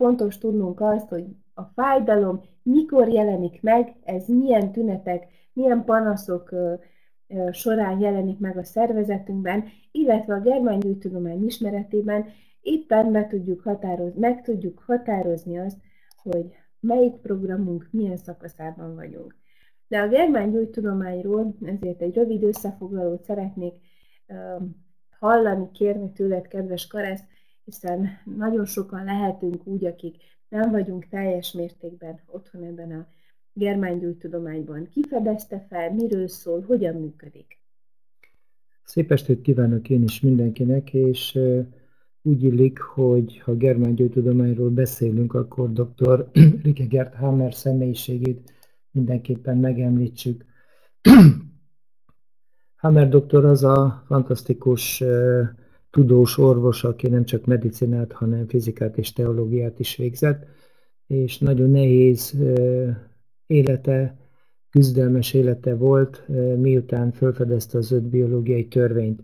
fontos tudnunk azt, hogy a fájdalom mikor jelenik meg, ez milyen tünetek, milyen panaszok során jelenik meg a szervezetünkben, illetve a germángyújtudomány ismeretében éppen be tudjuk határozni, meg tudjuk határozni azt, hogy melyik programunk milyen szakaszában vagyunk. De a germángyújtudományról ezért egy rövid összefoglalót szeretnék hallani, kérni tőled, kedves Karesz, hiszen nagyon sokan lehetünk úgy, akik nem vagyunk teljes mértékben otthon ebben a germánygyógytudományban. Ki fedezte fel, miről szól, hogyan működik? Szép estét kívánok én is mindenkinek, és úgy illik, hogy ha germángyógytudományról beszélünk, akkor dr. Rike Gert Hammer személyiségét mindenképpen megemlítsük. Hammer doktor az a fantasztikus tudós orvos, aki nem csak medicinát, hanem fizikát és teológiát is végzett, és nagyon nehéz élete, küzdelmes élete volt, miután felfedezte az öt biológiai törvényt.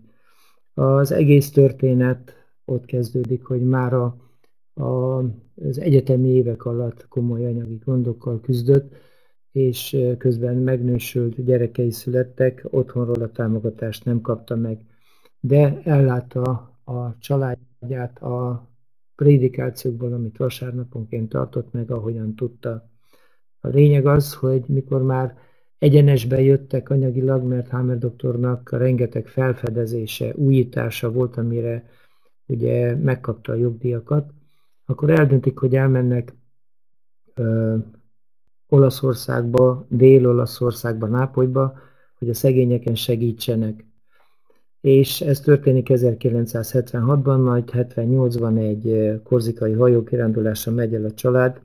Az egész történet ott kezdődik, hogy már a, a, az egyetemi évek alatt komoly anyagi gondokkal küzdött, és közben megnősült, gyerekei születtek, otthonról a támogatást nem kapta meg de ellátta a családját a prédikációkból, amit vasárnaponként tartott meg, ahogyan tudta. A lényeg az, hogy mikor már egyenesbe jöttek anyagilag, mert Hammer doktornak rengeteg felfedezése, újítása volt, amire ugye megkapta a jogdíjakat, akkor eldöntik, hogy elmennek ö, Olaszországba, Dél-Olaszországba, Nápolyba, hogy a szegényeken segítsenek és ez történik 1976-ban, majd 78-ban egy korzikai hajókirándulásra megy el a család,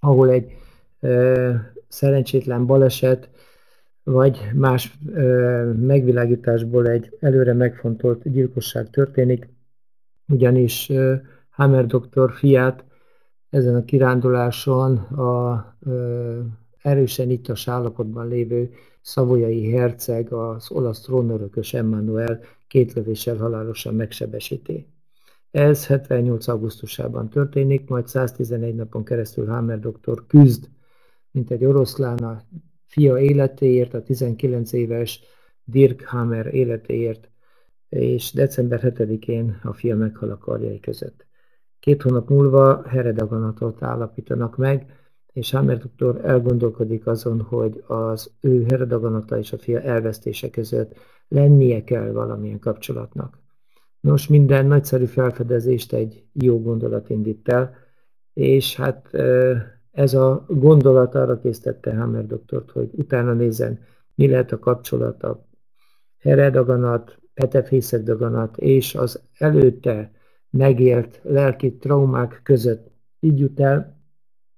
ahol egy e, szerencsétlen baleset, vagy más e, megvilágításból egy előre megfontolt gyilkosság történik, ugyanis e, Hammer doktor fiát ezen a kiránduláson a e, erősen ittas állapotban lévő szavolyai herceg, az olasz trónörökös Emmanuel két lövéssel halálosan megsebesíti. Ez 78. augusztusában történik, majd 111 napon keresztül Hammer doktor küzd, mint egy oroszlán a fia életéért, a 19 éves Dirk Hammer életéért, és december 7-én a fia meghal a karjai között. Két hónap múlva heredaganatot állapítanak meg, és Hammer doktor elgondolkodik azon, hogy az ő heredaganata és a fia elvesztése között lennie kell valamilyen kapcsolatnak. Nos, minden nagyszerű felfedezést egy jó gondolat indít el, és hát ez a gondolat arra késztette Hammer doktort, hogy utána nézzen, mi lehet a kapcsolat a heredaganat, petefészekdaganat és az előtte megélt lelki traumák között. Így jut el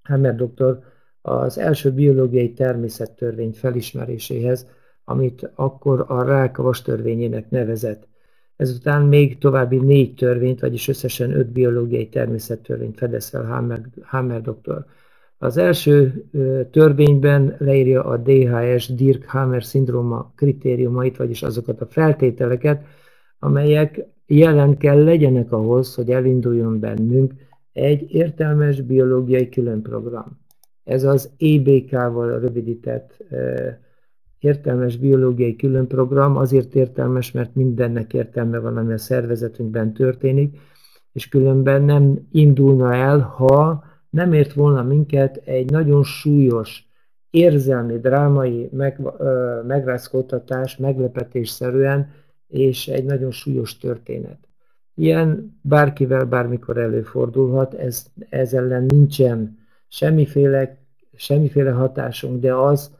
Hammer doktor az első biológiai természettörvény felismeréséhez, amit akkor a rák vastörvényének nevezett. Ezután még további négy törvényt, vagyis összesen öt biológiai természettörvényt fedez fel Hammer, Hammer doktor. Az első törvényben leírja a DHS, Dirk-Hammer szindróma kritériumait, vagyis azokat a feltételeket, amelyek jelen kell legyenek ahhoz, hogy elinduljon bennünk egy értelmes biológiai különprogram. Ez az EBK-val rövidített értelmes biológiai különprogram, azért értelmes, mert mindennek értelme van, ami a szervezetünkben történik, és különben nem indulna el, ha nem ért volna minket egy nagyon súlyos, érzelmi, drámai meg, megrázkódtatás, meglepetésszerűen, és egy nagyon súlyos történet. Ilyen bárkivel bármikor előfordulhat, ez, ez ellen nincsen semmiféle, semmiféle hatásunk, de az,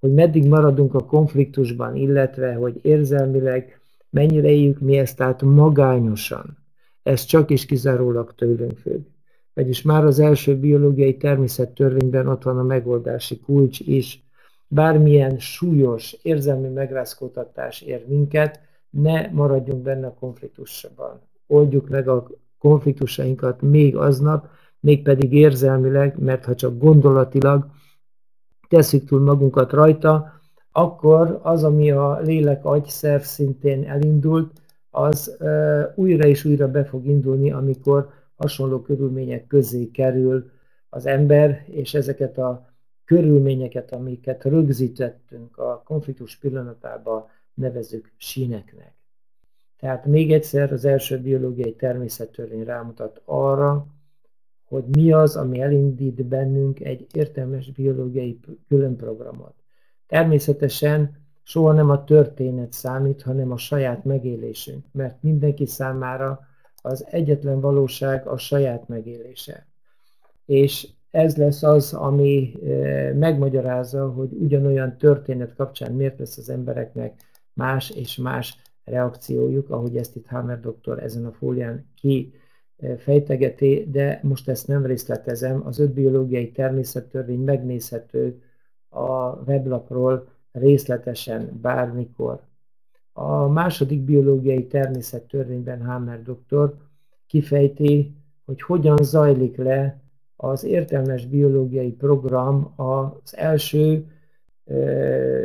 hogy meddig maradunk a konfliktusban, illetve hogy érzelmileg mennyire éljük mi ezt át magányosan, ez csak is kizárólag tőlünk függ. Vagyis már az első biológiai természettörvényben ott van a megoldási kulcs is. Bármilyen súlyos érzelmi megrázkódtatás ér minket, ne maradjunk benne a konfliktusban oldjuk meg a konfliktusainkat még aznap, mégpedig érzelmileg, mert ha csak gondolatilag tesszük túl magunkat rajta, akkor az, ami a lélek agyszerv szintén elindult, az újra és újra be fog indulni, amikor hasonló körülmények közé kerül az ember, és ezeket a körülményeket, amiket rögzítettünk a konfliktus pillanatában nevezük síneknek. Tehát még egyszer az első biológiai természettörvény rámutat arra, hogy mi az, ami elindít bennünk egy értelmes biológiai különprogramot. Természetesen soha nem a történet számít, hanem a saját megélésünk, mert mindenki számára az egyetlen valóság a saját megélése. És ez lesz az, ami eh, megmagyarázza, hogy ugyanolyan történet kapcsán miért lesz az embereknek más és más reakciójuk, ahogy ezt itt Hammer doktor ezen a fólián ki fejtegeti, de most ezt nem részletezem. Az öt biológiai természettörvény megnézhető a weblapról részletesen bármikor. A második biológiai természettörvényben Hammer doktor kifejti, hogy hogyan zajlik le az értelmes biológiai program az első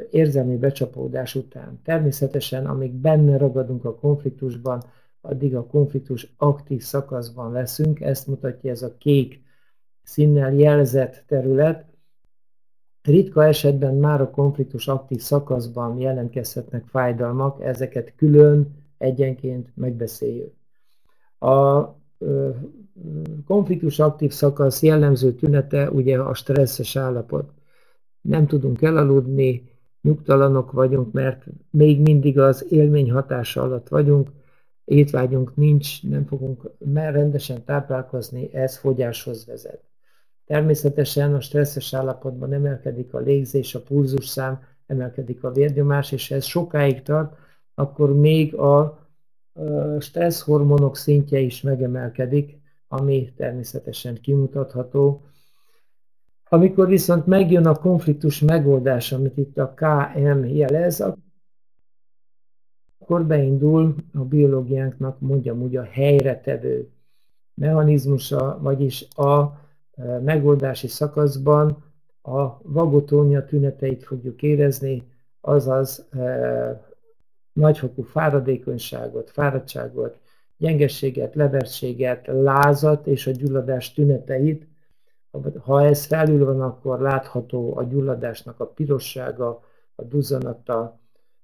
érzelmi becsapódás után. Természetesen, amíg benne ragadunk a konfliktusban, addig a konfliktus aktív szakaszban leszünk, ezt mutatja ez a kék színnel jelzett terület. Ritka esetben már a konfliktus aktív szakaszban jelentkezhetnek fájdalmak, ezeket külön, egyenként megbeszéljük. A konfliktus aktív szakasz jellemző tünete ugye a stresszes állapot. Nem tudunk elaludni, nyugtalanok vagyunk, mert még mindig az élmény hatása alatt vagyunk, étvágyunk nincs, nem fogunk rendesen táplálkozni, ez fogyáshoz vezet. Természetesen a stresszes állapotban emelkedik a légzés, a pulzusszám, emelkedik a vérnyomás, és ez sokáig tart, akkor még a stresszhormonok szintje is megemelkedik, ami természetesen kimutatható. Amikor viszont megjön a konfliktus megoldás, amit itt a KM jelez, akkor beindul a biológiánknak mondjam úgy a helyretevő mechanizmusa, vagyis a e, megoldási szakaszban a vagotónia tüneteit fogjuk érezni, azaz e, nagyfokú fáradékonyságot, fáradtságot, gyengességet, leverséget, lázat és a gyulladás tüneteit. Ha ez felül van, akkor látható a gyulladásnak a pirossága, a duzzanata,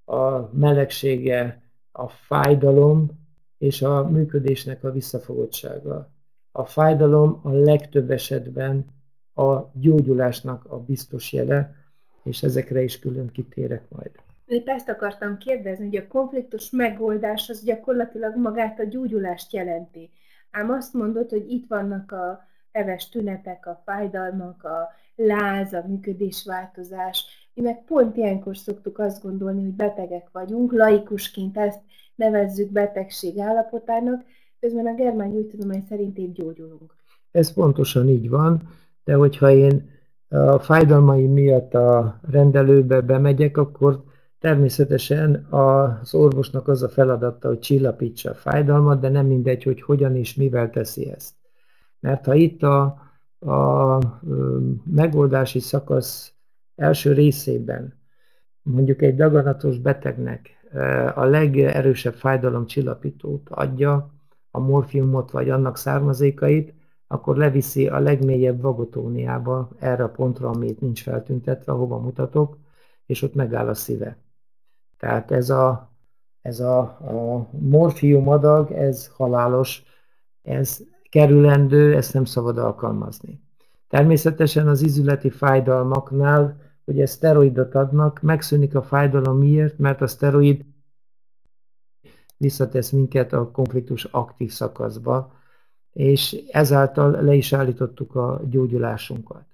a melegsége, a fájdalom és a működésnek a visszafogottsága. A fájdalom a legtöbb esetben a gyógyulásnak a biztos jele, és ezekre is külön kitérek majd. Én ezt akartam kérdezni, hogy a konfliktus megoldás az gyakorlatilag magát a gyógyulást jelenti. Ám azt mondod, hogy itt vannak a heves tünetek, a fájdalmak, a láz, a működésváltozás, mi meg pont ilyenkor szoktuk azt gondolni, hogy betegek vagyunk, laikusként ezt nevezzük betegség állapotának, közben a germán gyógytudomány szerint épp gyógyulunk. Ez pontosan így van, de hogyha én a fájdalmai miatt a rendelőbe bemegyek, akkor természetesen az orvosnak az a feladata, hogy csillapítsa a fájdalmat, de nem mindegy, hogy hogyan és mivel teszi ezt. Mert ha itt a, a megoldási szakasz első részében mondjuk egy daganatos betegnek a legerősebb fájdalomcsillapítót adja, a morfiumot vagy annak származékait, akkor leviszi a legmélyebb vagotóniába, erre a pontra, amit nincs feltüntetve, ahova mutatok, és ott megáll a szíve. Tehát ez a, ez a, a morfium adag, ez halálos, ez kerülendő, ezt nem szabad alkalmazni. Természetesen az izületi fájdalmaknál ugye szteroidot adnak, megszűnik a fájdalom miért? Mert a szteroid visszatesz minket a konfliktus aktív szakaszba, és ezáltal le is állítottuk a gyógyulásunkat.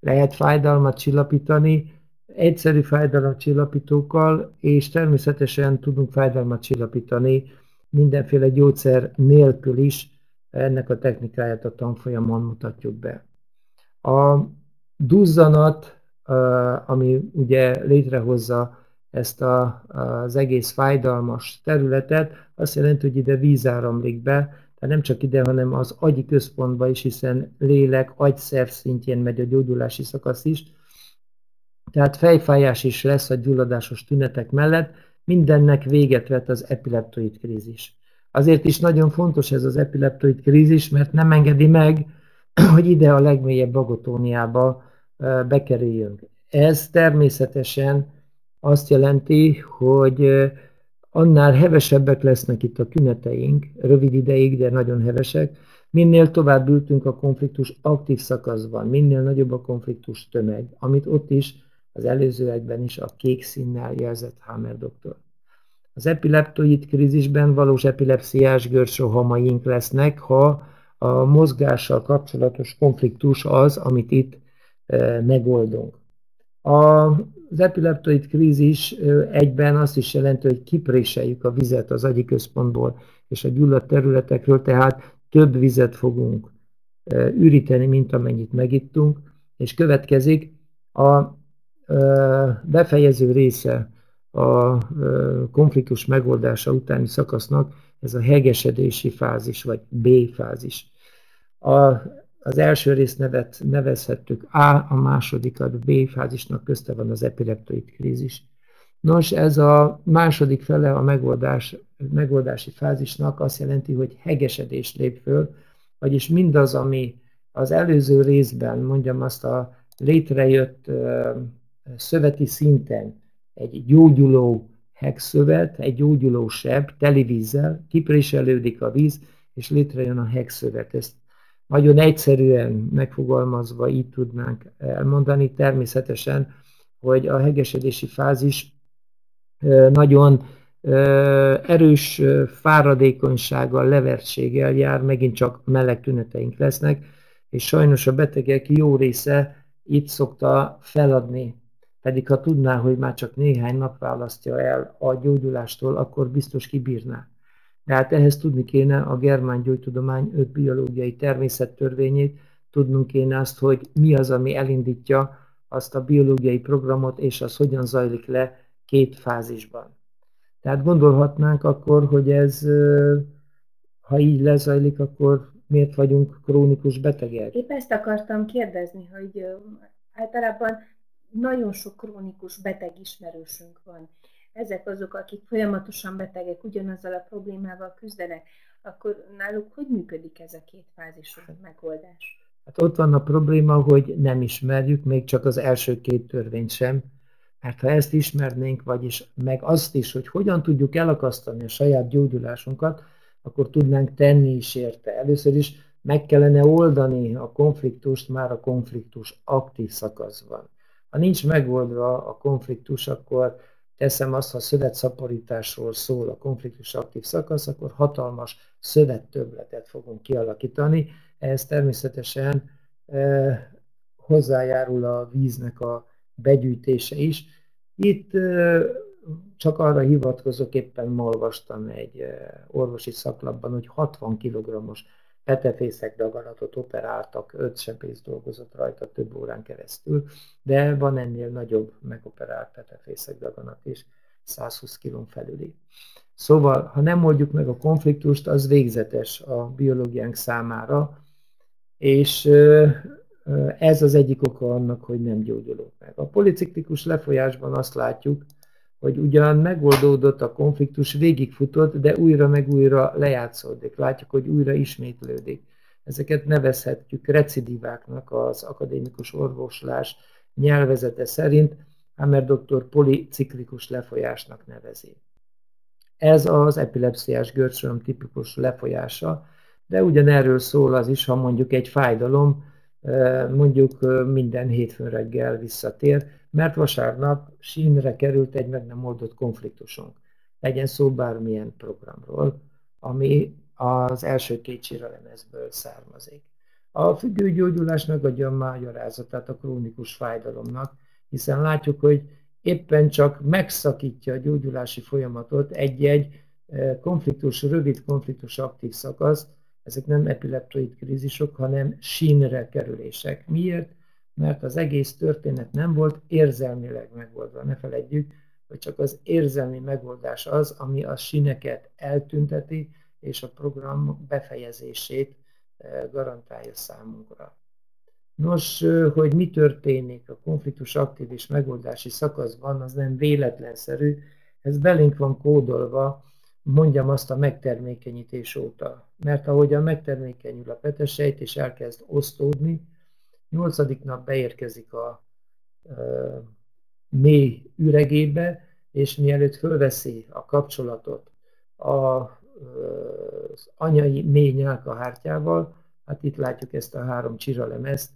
Lehet fájdalmat csillapítani, egyszerű fájdalomcsillapítókkal, és természetesen tudunk fájdalmat csillapítani mindenféle gyógyszer nélkül is, ennek a technikáját a tanfolyamon mutatjuk be. A duzzanat ami ugye létrehozza ezt a, az egész fájdalmas területet, azt jelenti, hogy ide víz áramlik be, tehát nem csak ide, hanem az agyi központba is, hiszen lélek, agyszerv szintjén megy a gyógyulási szakasz is. Tehát fejfájás is lesz a gyulladásos tünetek mellett, mindennek véget vet az epileptoid krízis. Azért is nagyon fontos ez az epileptoid krízis, mert nem engedi meg, hogy ide a legmélyebb bagotóniába bekerüljünk. Ez természetesen azt jelenti, hogy annál hevesebbek lesznek itt a tüneteink, rövid ideig, de nagyon hevesek, minél tovább ültünk a konfliktus aktív szakaszban, minél nagyobb a konfliktus tömeg, amit ott is az előzőekben is a kék színnel jelzett Hammer doktor. Az epileptoid krízisben valós epilepsziás görsrohamaink lesznek, ha a mozgással kapcsolatos konfliktus az, amit itt e, megoldunk. Az epileptoid krízis e, egyben azt is jelenti, hogy kipréseljük a vizet az agyi központból és a gyulladt területekről, tehát több vizet fogunk e, üríteni, mint amennyit megittunk, és következik a befejező része a konfliktus megoldása utáni szakasznak, ez a hegesedési fázis, vagy B fázis. A, az első részt nevet, nevezhettük A, a másodikat B fázisnak, közte van az epileptoid krízis. Nos, ez a második fele a megoldás, megoldási fázisnak azt jelenti, hogy hegesedés lép föl, vagyis mindaz, ami az előző részben, mondjam azt a létrejött szöveti szinten egy gyógyuló hegszövet, egy gyógyuló seb, teli vízzel, kipréselődik a víz, és létrejön a hegszövet. Ezt nagyon egyszerűen megfogalmazva így tudnánk elmondani. Természetesen, hogy a hegesedési fázis nagyon erős fáradékonysággal, levertséggel jár, megint csak meleg tüneteink lesznek, és sajnos a betegek jó része itt szokta feladni pedig ha tudná, hogy már csak néhány nap választja el a gyógyulástól, akkor biztos kibírná. De hát ehhez tudni kéne a germán gyógytudomány öt biológiai természettörvényét, tudnunk kéne azt, hogy mi az, ami elindítja azt a biológiai programot, és az hogyan zajlik le két fázisban. Tehát gondolhatnánk akkor, hogy ez, ha így lezajlik, akkor miért vagyunk krónikus betegek? Épp ezt akartam kérdezni, hogy általában nagyon sok krónikus beteg ismerősünk van. Ezek azok, akik folyamatosan betegek, ugyanazzal a problémával küzdenek, akkor náluk hogy működik ez a két fázisú megoldás? Hát ott van a probléma, hogy nem ismerjük még csak az első két törvényt sem, mert ha ezt ismernénk, vagyis meg azt is, hogy hogyan tudjuk elakasztani a saját gyógyulásunkat, akkor tudnánk tenni is érte. Először is meg kellene oldani a konfliktust már a konfliktus aktív szakaszban. Ha nincs megoldva a konfliktus, akkor teszem azt, ha szövetszaporításról szól a konfliktus aktív szakasz, akkor hatalmas szövettöbletet fogunk kialakítani. Ehhez természetesen e, hozzájárul a víznek a begyűjtése is. Itt e, csak arra hivatkozok, éppen ma olvastam egy e, orvosi szaklapban, hogy 60 kg-os petefészek daganatot operáltak, öt sebész dolgozott rajta több órán keresztül, de van ennél nagyobb megoperált petefészek daganat is, 120 kilón felüli. Szóval, ha nem oldjuk meg a konfliktust, az végzetes a biológiánk számára, és ez az egyik oka annak, hogy nem gyógyulunk meg. A policiklikus lefolyásban azt látjuk, hogy ugyan megoldódott a konfliktus, végigfutott, de újra meg újra lejátszódik. Látjuk, hogy újra ismétlődik. Ezeket nevezhetjük recidiváknak az akadémikus orvoslás nyelvezete szerint, Hammer doktor policiklikus lefolyásnak nevezi. Ez az epilepsziás görcsölöm tipikus lefolyása, de ugyanerről szól az is, ha mondjuk egy fájdalom mondjuk minden hétfőn reggel visszatér, mert vasárnap sínre került egy meg nem oldott konfliktusunk. Legyen szó bármilyen programról, ami az első két csiralemezből származik. A függőgyógyulás megadja a magyarázatát a krónikus fájdalomnak, hiszen látjuk, hogy éppen csak megszakítja a gyógyulási folyamatot egy-egy konfliktus, rövid konfliktus aktív szakasz, ezek nem epileptoid krízisok, hanem sínre kerülések. Miért? Mert az egész történet nem volt érzelmileg megoldva. Ne feledjük, hogy csak az érzelmi megoldás az, ami a síneket eltünteti, és a program befejezését eh, garantálja számunkra. Nos, eh, hogy mi történik a konfliktus aktív és megoldási szakaszban, az nem véletlenszerű, ez belénk van kódolva mondjam azt a megtermékenyítés óta. Mert ahogy a megtermékenyül a petesejt és elkezd osztódni, nyolcadik nap beérkezik a mély üregébe, és mielőtt fölveszi a kapcsolatot a, az anyai mély nyálkahártyával, hát itt látjuk ezt a három csiralemezt,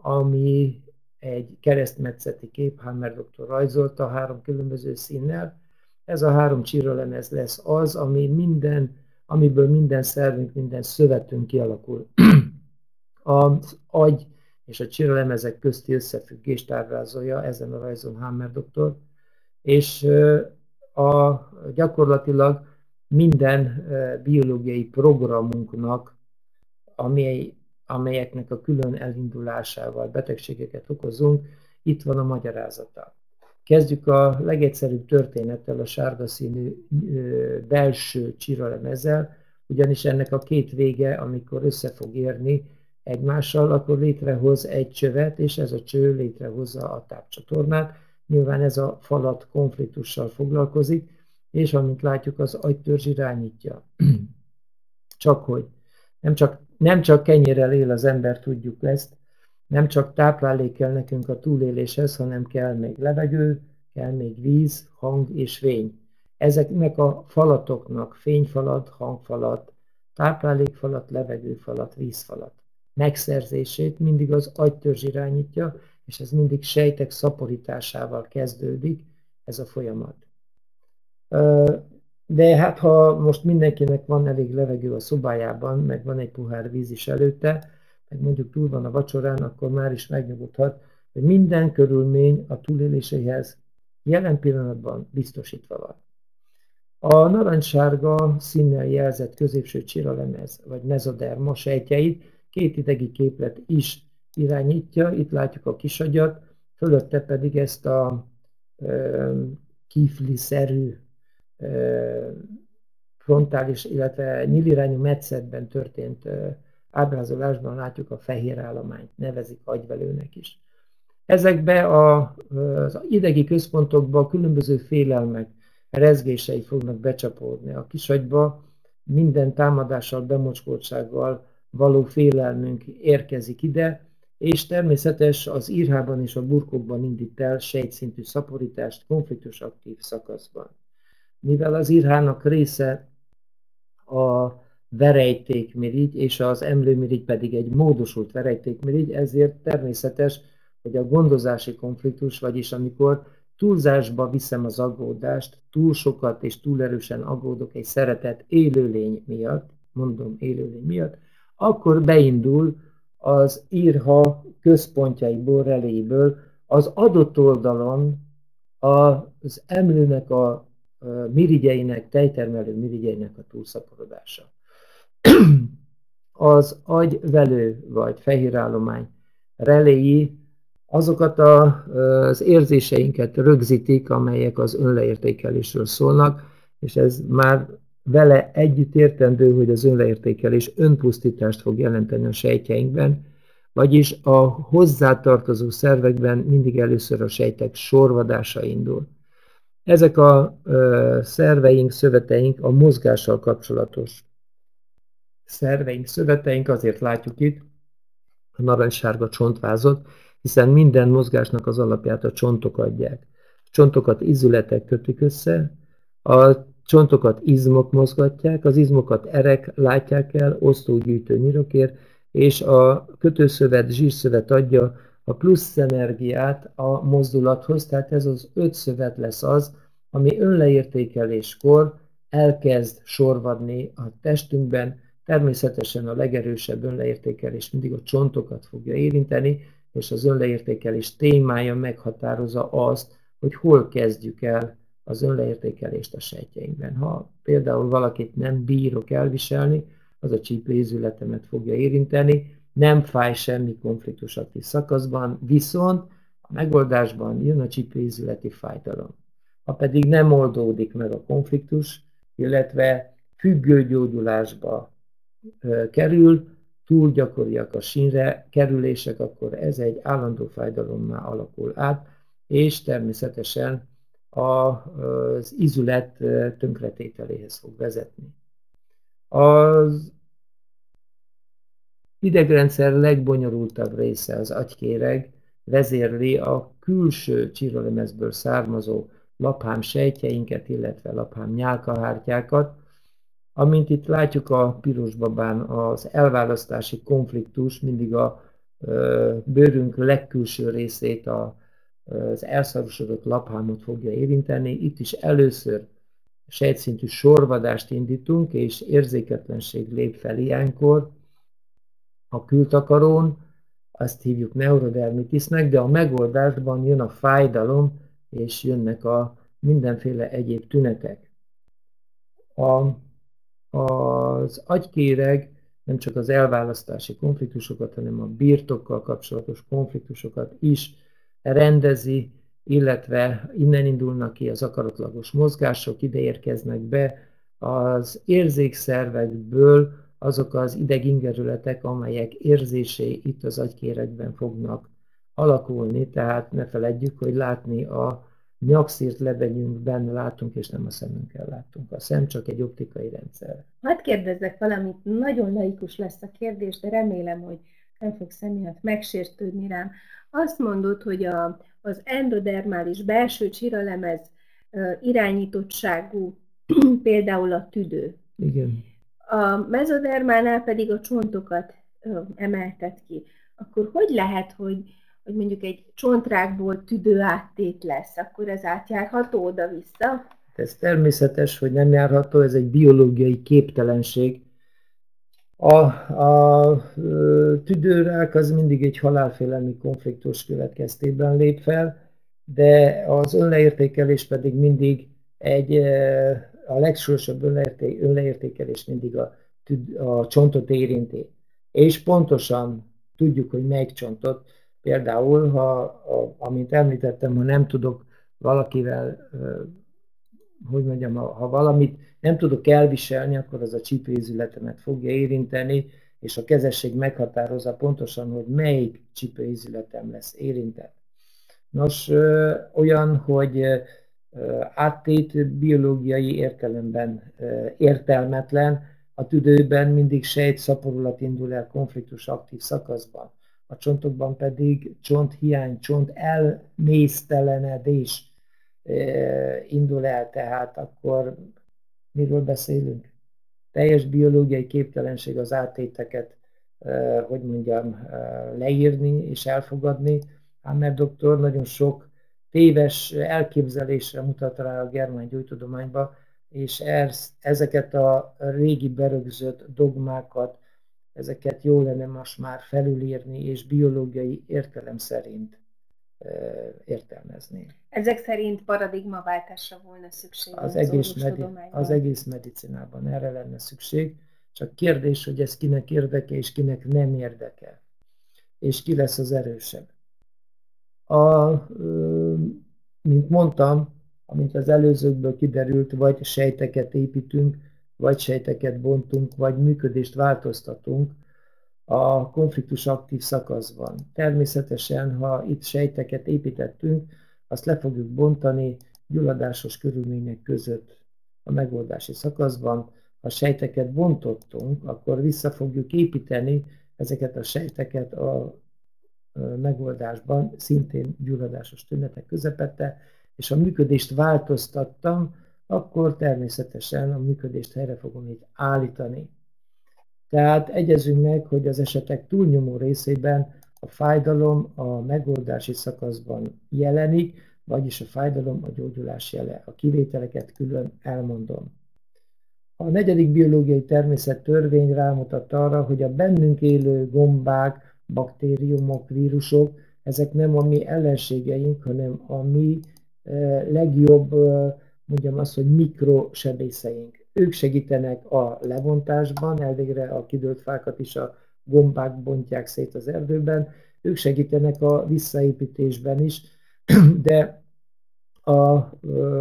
ami egy keresztmetszeti kép, Hammer doktor rajzolta három különböző színnel. Ez a három csiralemez lesz az, ami minden, amiből minden szervünk, minden szövetünk kialakul. Az agy és a csiralemezek közti összefüggést ábrázolja ezen a rajzon Hammer doktor, és a, gyakorlatilag minden biológiai programunknak, amely amelyeknek a külön elindulásával betegségeket okozunk, itt van a magyarázata. Kezdjük a legegyszerűbb történettel, a sárga színű belső csiralemezzel, ugyanis ennek a két vége, amikor össze fog érni egymással, akkor létrehoz egy csövet, és ez a cső létrehozza a tápcsatornát. Nyilván ez a falat konfliktussal foglalkozik, és amint látjuk, az agytörzs irányítja. Csak hogy nem csak nem csak kenyérrel él az ember, tudjuk ezt, nem csak táplálék kell nekünk a túléléshez, hanem kell még levegő, kell még víz, hang és fény. Ezeknek a falatoknak, fényfalat, hangfalat, táplálékfalat, levegőfalat, vízfalat megszerzését mindig az agytörzs irányítja, és ez mindig sejtek szaporításával kezdődik, ez a folyamat. De hát ha most mindenkinek van elég levegő a szobájában, meg van egy pohár víz is előtte, meg mondjuk túl van a vacsorán, akkor már is megnyugodhat, hogy minden körülmény a túléléséhez jelen pillanatban biztosítva van. A narancssárga színnel jelzett középső csiralemez, vagy mezoderma sejtjeit két idegi képlet is irányítja. Itt látjuk a kisagyat, fölötte pedig ezt a kifli-szerű frontális, illetve nyílirányú metszetben történt ábrázolásban látjuk a fehér állományt, nevezik agyvelőnek is. Ezekbe a, az idegi központokba különböző félelmek, rezgései fognak becsapódni. A kisagyba minden támadással, bemocskoltsággal való félelmünk érkezik ide, és természetes az írhában és a burkokban indít el sejtszintű szaporítást konfliktus aktív szakaszban. Mivel az irhának része a verejtékmirigy, és az emlőmirigy pedig egy módosult verejtékmirigy, ezért természetes, hogy a gondozási konfliktus, vagyis amikor túlzásba viszem az aggódást, túl sokat és túl erősen aggódok egy szeretett élőlény miatt, mondom élőlény miatt, akkor beindul az írha központjaiból, reléből az adott oldalon az emlőnek a mirigyeinek, tejtermelő mirigyeinek a túlszaporodása. az agyvelő vagy fehérállomány reléi azokat a, az érzéseinket rögzítik, amelyek az önleértékelésről szólnak, és ez már vele együtt értendő, hogy az önleértékelés önpusztítást fog jelenteni a sejtjeinkben, vagyis a hozzátartozó szervekben mindig először a sejtek sorvadása indul. Ezek a szerveink, szöveteink a mozgással kapcsolatos szerveink, szöveteink, azért látjuk itt a narancssárga csontvázot, hiszen minden mozgásnak az alapját a csontok adják. A csontokat izületek kötik össze, a csontokat izmok mozgatják, az izmokat erek látják el, osztógyűjtő nyirokér, és a kötőszövet, zsírszövet adja a plusz energiát a mozdulathoz, tehát ez az öt szövet lesz az, ami önleértékeléskor elkezd sorvadni a testünkben, természetesen a legerősebb önleértékelés mindig a csontokat fogja érinteni, és az önleértékelés témája meghatározza azt, hogy hol kezdjük el az önleértékelést a sejtjeinkben. Ha például valakit nem bírok elviselni, az a csípőizületemet fogja érinteni, nem fáj semmi konfliktus aktív szakaszban, viszont a megoldásban jön a csípőizületi fájdalom. Ha pedig nem oldódik meg a konfliktus, illetve függő gyógyulásba kerül, túl gyakoriak a sínre kerülések, akkor ez egy állandó fájdalommá alakul át, és természetesen az izület tönkretételéhez fog vezetni. Az idegrendszer legbonyolultabb része az agykéreg, vezérli a külső csírolemezből származó laphám sejtjeinket, illetve laphám nyálkahártyákat. Amint itt látjuk a piros babán, az elválasztási konfliktus mindig a bőrünk legkülső részét, az elszarosodott laphámot fogja érinteni. Itt is először sejtszintű sorvadást indítunk, és érzéketlenség lép fel ilyenkor a kültakarón, azt hívjuk neurodermitisnek, de a megoldásban jön a fájdalom, és jönnek a mindenféle egyéb tünetek. A, az agykéreg nem csak az elválasztási konfliktusokat, hanem a birtokkal kapcsolatos konfliktusokat is rendezi, illetve innen indulnak ki az akaratlagos mozgások, ide érkeznek be az érzékszervekből azok az idegingerületek, amelyek érzései itt az agykéregben fognak alakulni, tehát ne feledjük, hogy látni a nyakszírt lebegyünkben látunk, és nem a szemünkkel látunk. A szem csak egy optikai rendszer. Hadd kérdezzek valamit, nagyon laikus lesz a kérdés, de remélem, hogy nem fog személyet megsértődni rám. Azt mondod, hogy a, az endodermális belső csiralemez irányítottságú, például a tüdő. Igen. A mezodermánál pedig a csontokat emeltet ki. Akkor hogy lehet, hogy hogy mondjuk egy csontrákból tüdő áttét lesz, akkor ez átjárható oda-vissza? Ez természetes, hogy nem járható, ez egy biológiai képtelenség. A, a tüdőrák az mindig egy halálfélelmi konfliktus következtében lép fel, de az önleértékelés pedig mindig egy, a legsúlyosabb önleértékelés mindig a, a csontot érinti. És pontosan tudjuk, hogy melyik csontot, Például, ha, a, amint említettem, ha nem tudok valakivel, hogy mondjam, ha valamit nem tudok elviselni, akkor az a csípőizületemet fogja érinteni, és a kezesség meghatározza pontosan, hogy melyik csípőizületem lesz érintett. Nos, olyan, hogy áttét biológiai értelemben értelmetlen, a tüdőben mindig sejt szaporulat indul el konfliktus aktív szakaszban a csontokban pedig csonthiány, csont elmésztelenedés indul el, tehát akkor miről beszélünk? Teljes biológiai képtelenség az áttéteket, hogy mondjam, leírni és elfogadni. Hammer doktor nagyon sok téves elképzelésre mutat rá a germán gyógytudományba, és ezeket a régi berögzött dogmákat, ezeket jó lenne most már felülírni és biológiai értelem szerint értelmezni. Ezek szerint paradigmaváltásra volna szükség az, egész, medi- az egész medicinában erre lenne szükség, csak kérdés, hogy ez kinek érdeke és kinek nem érdeke, és ki lesz az erősebb. A, mint mondtam, amint az előzőkből kiderült, vagy sejteket építünk, vagy sejteket bontunk, vagy működést változtatunk a konfliktus aktív szakaszban. Természetesen, ha itt sejteket építettünk, azt le fogjuk bontani gyulladásos körülmények között a megoldási szakaszban. Ha sejteket bontottunk, akkor vissza fogjuk építeni ezeket a sejteket a megoldásban, szintén gyulladásos tünetek közepette, és a működést változtattam, akkor természetesen a működést helyre fogom itt állítani. Tehát egyezünk meg, hogy az esetek túlnyomó részében a fájdalom a megoldási szakaszban jelenik, vagyis a fájdalom a gyógyulás jele. A kivételeket külön elmondom. A negyedik biológiai természet törvény rámutat arra, hogy a bennünk élő gombák, baktériumok, vírusok, ezek nem a mi ellenségeink, hanem a mi eh, legjobb eh, mondjam azt, hogy mikrosebészeink. Ők segítenek a levontásban, elvégre a kidőlt fákat is a gombák bontják szét az erdőben, ők segítenek a visszaépítésben is, de a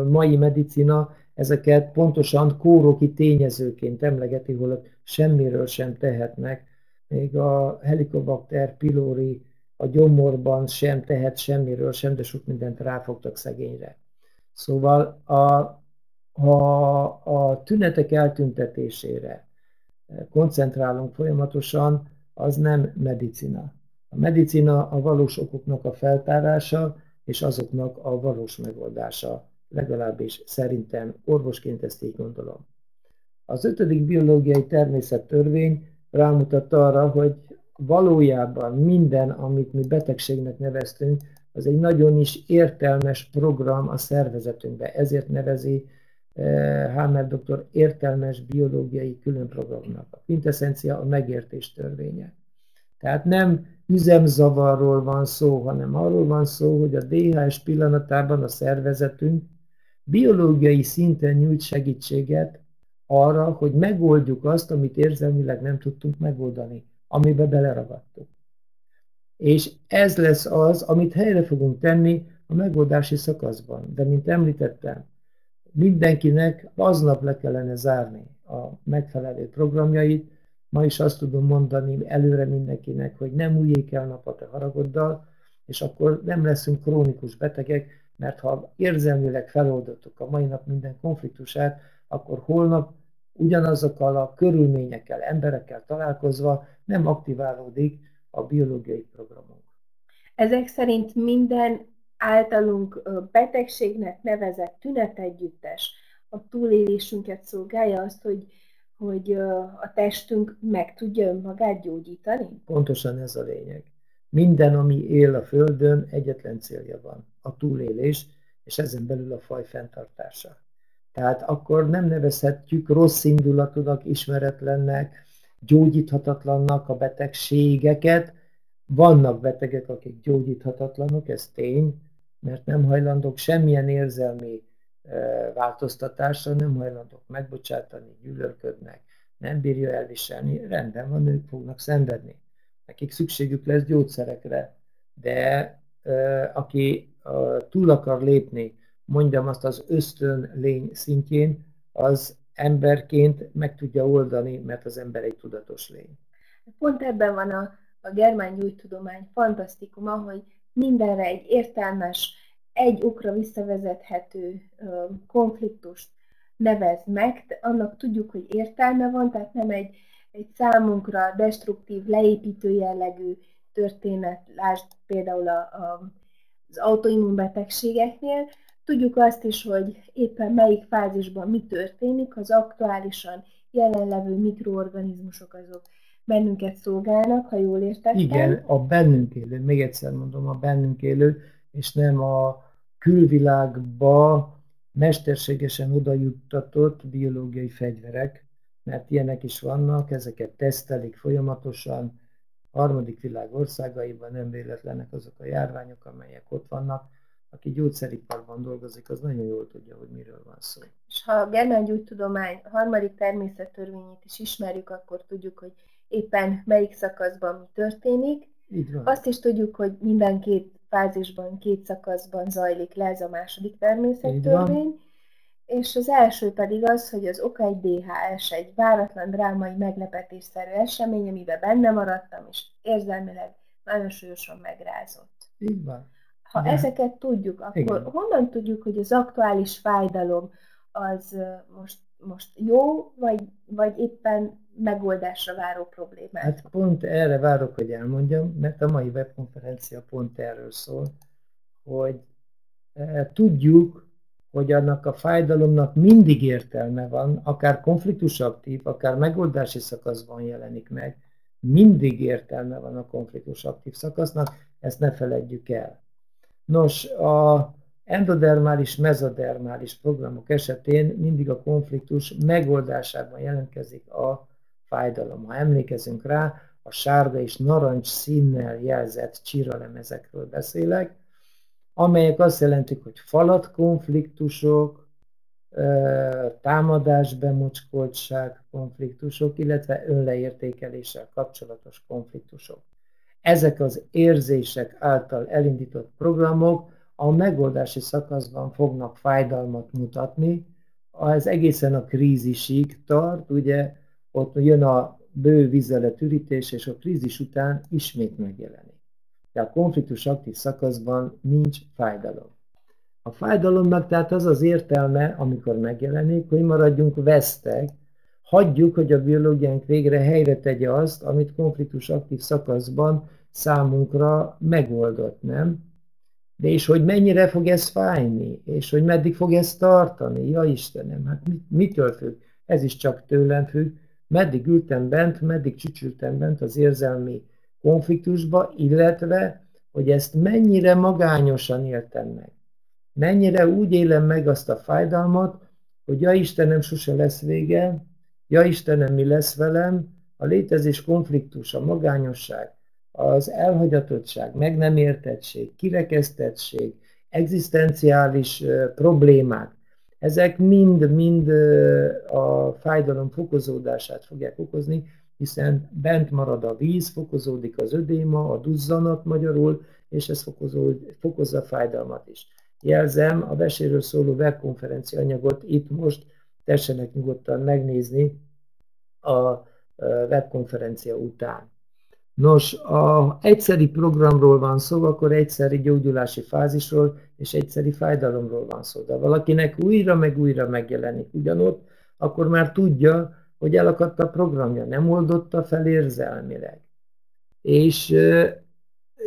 mai medicina ezeket pontosan kóroki tényezőként emlegeti, holott semmiről sem tehetnek. Még a Helicobacter pylori a gyomorban sem tehet semmiről sem, de sok mindent ráfogtak szegényre. Szóval a, ha a tünetek eltüntetésére koncentrálunk folyamatosan, az nem medicina. A medicina a valós okoknak a feltárása, és azoknak a valós megoldása. Legalábbis szerintem orvosként ezt így gondolom. Az ötödik biológiai természettörvény rámutat arra, hogy valójában minden, amit mi betegségnek neveztünk, az egy nagyon is értelmes program a szervezetünkbe. Ezért nevezi Hammer doktor értelmes biológiai különprogramnak. A quintessencia a megértés törvénye. Tehát nem üzemzavarról van szó, hanem arról van szó, hogy a DHS pillanatában a szervezetünk biológiai szinten nyújt segítséget arra, hogy megoldjuk azt, amit érzelmileg nem tudtunk megoldani, amibe beleragadtuk. És ez lesz az, amit helyre fogunk tenni a megoldási szakaszban. De mint említettem, mindenkinek aznap le kellene zárni a megfelelő programjait, Ma is azt tudom mondani előre mindenkinek, hogy nem újjék el napot a haragoddal, és akkor nem leszünk krónikus betegek, mert ha érzelmileg feloldottuk a mai nap minden konfliktusát, akkor holnap ugyanazokkal a körülményekkel, emberekkel találkozva nem aktiválódik a biológiai programunk. Ezek szerint minden általunk betegségnek nevezett tünetegyüttes a túlélésünket szolgálja azt, hogy hogy a testünk meg tudja önmagát gyógyítani? Pontosan ez a lényeg. Minden, ami él a Földön, egyetlen célja van, a túlélés, és ezen belül a faj fenntartása. Tehát akkor nem nevezhetjük rossz indulatúnak, ismeretlennek, gyógyíthatatlannak a betegségeket. Vannak betegek, akik gyógyíthatatlanok, ez tény, mert nem hajlandók semmilyen érzelmi változtatásra, nem hajlandók megbocsátani, gyűlölködnek, nem bírja elviselni, rendben van, ők fognak szenvedni. Nekik szükségük lesz gyógyszerekre, de aki túl akar lépni, mondjam azt az ösztön lény szintjén, az emberként meg tudja oldani, mert az ember egy tudatos lény. Pont ebben van a, a germán gyógytudomány fantasztikuma, hogy mindenre egy értelmes, egy okra visszavezethető konfliktust nevez meg, de annak tudjuk, hogy értelme van, tehát nem egy, egy számunkra destruktív, leépítő jellegű történet, lásd például a, a, az autoimmunbetegségeknél, Tudjuk azt is, hogy éppen melyik fázisban mi történik, az aktuálisan jelenlevő mikroorganizmusok azok bennünket szolgálnak, ha jól értettem. Igen, a bennünk élő, még egyszer mondom, a bennünk élő, és nem a külvilágba mesterségesen odajuttatott biológiai fegyverek, mert ilyenek is vannak, ezeket tesztelik folyamatosan, harmadik világ országaiban nem véletlenek azok a járványok, amelyek ott vannak. Aki gyógyszeriparban dolgozik, az nagyon jól tudja, hogy miről van szó. És ha a germángyógytudomány harmadik természettörvényét is ismerjük, akkor tudjuk, hogy éppen melyik szakaszban mi történik. Így van. Azt is tudjuk, hogy minden két fázisban, két szakaszban zajlik le ez a második természettörvény, és az első pedig az, hogy az oka egy DHS, egy váratlan drámai meglepetésszerű esemény, amiben benne maradtam, és érzelmileg nagyon súlyosan megrázott. Így van. Ha De... ezeket tudjuk, akkor Igen. honnan tudjuk, hogy az aktuális fájdalom az most, most jó, vagy, vagy éppen megoldásra váró problémát? Hát pont erre várok, hogy elmondjam, mert a mai webkonferencia pont erről szól, hogy e, tudjuk, hogy annak a fájdalomnak mindig értelme van, akár konfliktus aktív, akár megoldási szakaszban jelenik meg, mindig értelme van a konfliktus aktív szakasznak, ezt ne feledjük el. Nos, a endodermális, mezodermális programok esetén mindig a konfliktus megoldásában jelentkezik a fájdalom. Ha emlékezünk rá, a sárga és narancs színnel jelzett csiralemezekről beszélek, amelyek azt jelentik, hogy falat konfliktusok, támadás, bemocskoltság konfliktusok, illetve önleértékeléssel kapcsolatos konfliktusok. Ezek az érzések által elindított programok a megoldási szakaszban fognak fájdalmat mutatni, ez egészen a krízisig tart, ugye ott jön a bő vizelet ürítés, és a krízis után ismét megjelenik. De a konfliktus aktív szakaszban nincs fájdalom. A fájdalomnak tehát az az értelme, amikor megjelenik, hogy maradjunk vesztek, hagyjuk, hogy a biológiánk végre helyre tegye azt, amit konfliktus aktív szakaszban számunkra megoldott, nem? De és hogy mennyire fog ez fájni, és hogy meddig fog ez tartani, ja Istenem, hát mitől függ? Ez is csak tőlem függ. Meddig ültem bent, meddig csücsültem bent az érzelmi konfliktusba, illetve, hogy ezt mennyire magányosan éltem meg. Mennyire úgy élem meg azt a fájdalmat, hogy ja Istenem, sose lesz vége, ja Istenem, mi lesz velem, a létezés konfliktus, a magányosság, az elhagyatottság, meg nem értettség, kirekesztettség, egzisztenciális problémák, ezek mind-mind a fájdalom fokozódását fogják okozni, hiszen bent marad a víz, fokozódik az ödéma, a duzzanat magyarul, és ez fokozza a fájdalmat is. Jelzem, a veséről szóló webkonferencia anyagot itt most tessenek nyugodtan megnézni a webkonferencia után. Nos, a egyszeri programról van szó, akkor egyszeri gyógyulási fázisról és egyszeri fájdalomról van szó. De valakinek újra meg újra megjelenik ugyanott, akkor már tudja, hogy elakadt a programja, nem oldotta fel érzelmileg. És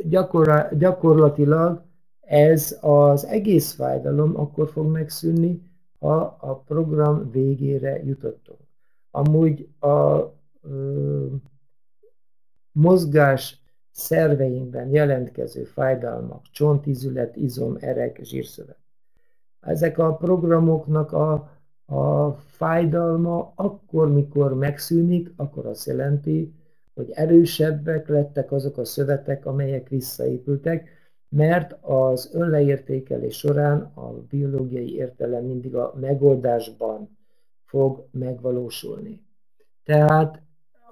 gyakor, gyakorlatilag ez az egész fájdalom akkor fog megszűnni, ha a program végére jutottunk. Amúgy a mozgás szerveinkben jelentkező fájdalmak, csontizület, izom, erek, zsírszövet. Ezek a programoknak a, a fájdalma akkor, mikor megszűnik, akkor azt jelenti, hogy erősebbek lettek azok a szövetek, amelyek visszaépültek, mert az önleértékelés során a biológiai értelem mindig a megoldásban fog megvalósulni. Tehát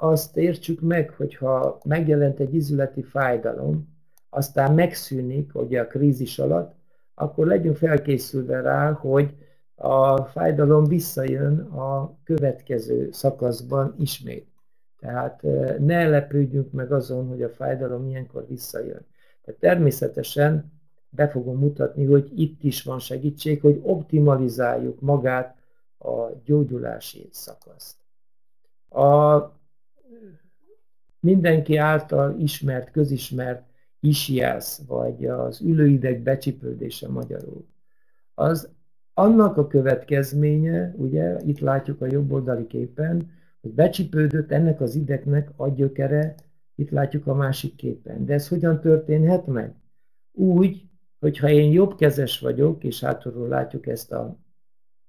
azt értsük meg, hogyha megjelent egy izületi fájdalom, aztán megszűnik ugye a krízis alatt, akkor legyünk felkészülve rá, hogy a fájdalom visszajön a következő szakaszban ismét. Tehát ne lepődjünk meg azon, hogy a fájdalom ilyenkor visszajön. Tehát természetesen be fogom mutatni, hogy itt is van segítség, hogy optimalizáljuk magát a gyógyulási szakaszt. A mindenki által ismert, közismert isjász, vagy az ülőideg becsipődése magyarul, az annak a következménye, ugye, itt látjuk a jobb oldali képen, hogy becsipődött ennek az idegnek a gyökere, itt látjuk a másik képen. De ez hogyan történhet meg? Úgy, hogyha én jobbkezes vagyok, és hátulról látjuk ezt a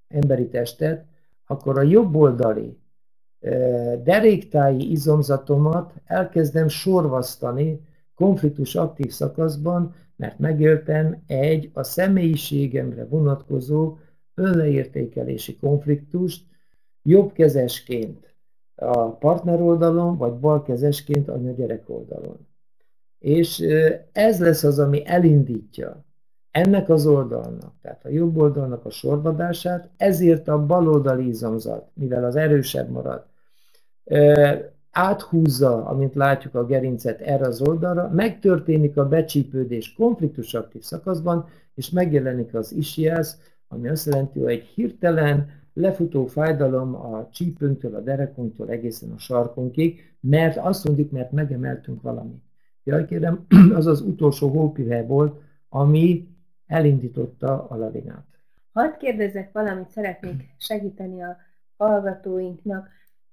emberi testet, akkor a jobb oldali deréktáji izomzatomat elkezdem sorvasztani konfliktus aktív szakaszban, mert megéltem egy a személyiségemre vonatkozó önleértékelési konfliktust jobbkezesként a partner oldalon, vagy balkezesként anya-gyerek oldalon. És ez lesz az, ami elindítja ennek az oldalnak, tehát a jobb oldalnak a sorvadását, ezért a baloldali izomzat, mivel az erősebb marad, áthúzza, amint látjuk a gerincet erre az oldalra, megtörténik a becsípődés konfliktus aktív szakaszban, és megjelenik az isjász, ami azt jelenti, hogy egy hirtelen lefutó fájdalom a csípőnktől, a derekunktól egészen a sarkunkig, mert azt mondjuk, mert megemeltünk valamit. Jaj, kérem, az az utolsó hópihe volt, ami elindította a lavinát. Hadd kérdezzek valamit, szeretnék segíteni a hallgatóinknak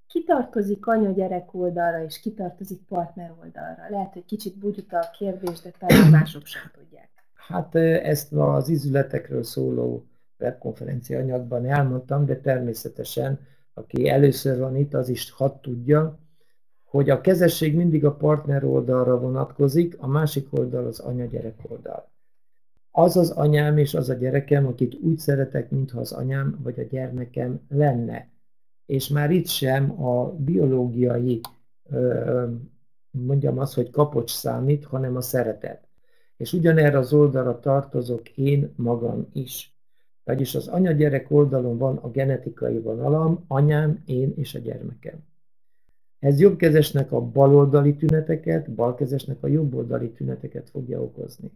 kitartozik anya-gyerek oldalra, és kitartozik partner oldalra? Lehet, hogy kicsit bugyuta a kérdés, de talán mások sem tudják. Hát ezt az izületekről szóló webkonferencia anyagban elmondtam, de természetesen, aki először van itt, az is hadd tudja, hogy a kezesség mindig a partner oldalra vonatkozik, a másik oldal az anya-gyerek oldal. Az az anyám és az a gyerekem, akit úgy szeretek, mintha az anyám vagy a gyermekem lenne és már itt sem a biológiai, mondjam azt, hogy kapocs számít, hanem a szeretet. És ugyanerre az oldalra tartozok én magam is. Vagyis az anya-gyerek oldalon van a genetikai vonalam, anyám, én és a gyermekem. Ez jobbkezesnek a baloldali tüneteket, balkezesnek a jobboldali tüneteket fogja okozni.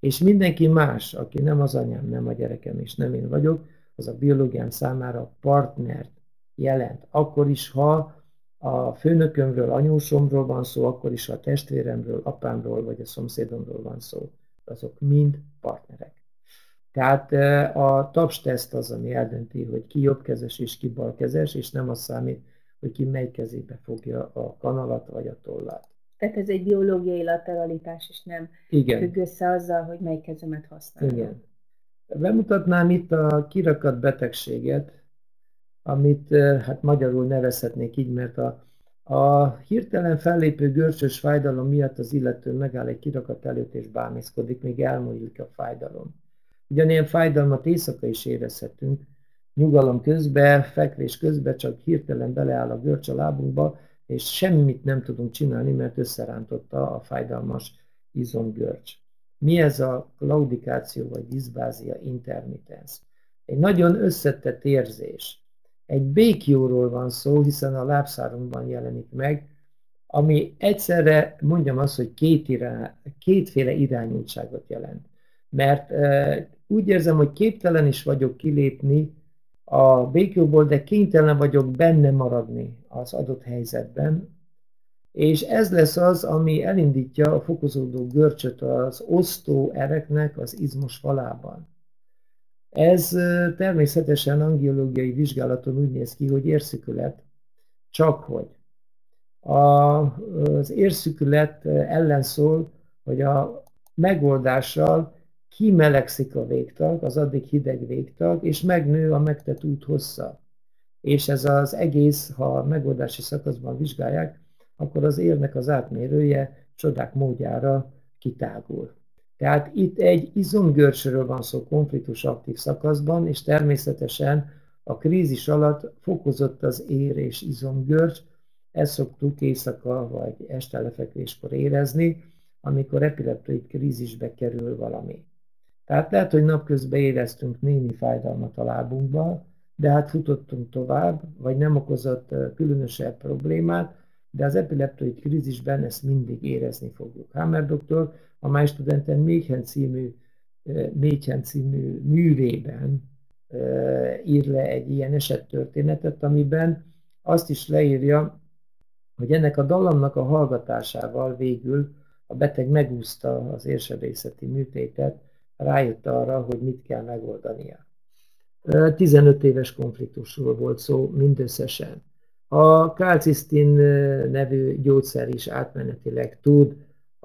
És mindenki más, aki nem az anyám, nem a gyerekem, és nem én vagyok, az a biológiám számára partnert jelent. Akkor is, ha a főnökömről, anyósomról van szó, akkor is, ha a testvéremről, apámról vagy a szomszédomról van szó. Azok mind partnerek. Tehát a tapsteszt az, ami eldönti, hogy ki jobbkezes és ki balkezes, és nem az számít, hogy ki mely kezébe fogja a kanalat vagy a tollát. Tehát ez egy biológiai lateralitás, és nem Igen. függ össze azzal, hogy mely kezemet használom. Igen. Bemutatnám itt a kirakat betegséget, amit hát magyarul nevezhetnék így, mert a, a hirtelen fellépő görcsös fájdalom miatt az illető megáll egy kirakat előtt és bámészkodik, még elmúlik a fájdalom. Ugyanilyen fájdalmat éjszaka is érezhetünk, nyugalom közben, fekvés közben csak hirtelen beleáll a görcs a lábunkba, és semmit nem tudunk csinálni, mert összerántotta a fájdalmas izomgörcs. Mi ez a klaudikáció vagy diszbázia intermitens? Egy nagyon összetett érzés. Egy békjóról van szó, hiszen a lábszárunkban jelenik meg, ami egyszerre mondjam azt, hogy két irány, kétféle irányultságot jelent. Mert e, úgy érzem, hogy képtelen is vagyok kilépni a békjóból, de kénytelen vagyok benne maradni az adott helyzetben, és ez lesz az, ami elindítja a fokozódó görcsöt az osztó ereknek az izmos falában. Ez természetesen angiológiai vizsgálaton úgy néz ki, hogy érszükület, csak hogy a, az érszükület ellen szól, hogy a megoldással kimelegszik a végtag, az addig hideg végtag, és megnő a megtett út hossza. És ez az egész, ha a megoldási szakaszban vizsgálják, akkor az érnek az átmérője csodák módjára kitágul. Tehát itt egy izomgörcsről van szó konfliktus aktív szakaszban, és természetesen a krízis alatt fokozott az ér és izomgörcs, ezt szoktuk éjszaka vagy este lefekvéskor érezni, amikor epileptoid krízisbe kerül valami. Tehát lehet, hogy napközben éreztünk némi fájdalmat a lábunkba, de hát futottunk tovább, vagy nem okozott különösebb problémát, de az epileptoid krízisben ezt mindig érezni fogjuk. Hammer doktor a My Studenten Méhen című, Méhen című művében ír le egy ilyen esettörténetet, amiben azt is leírja, hogy ennek a dallamnak a hallgatásával végül a beteg megúszta az érsebészeti műtétet, rájött arra, hogy mit kell megoldania. 15 éves konfliktusról volt szó mindösszesen. A kalcisztin nevű gyógyszer is átmenetileg tud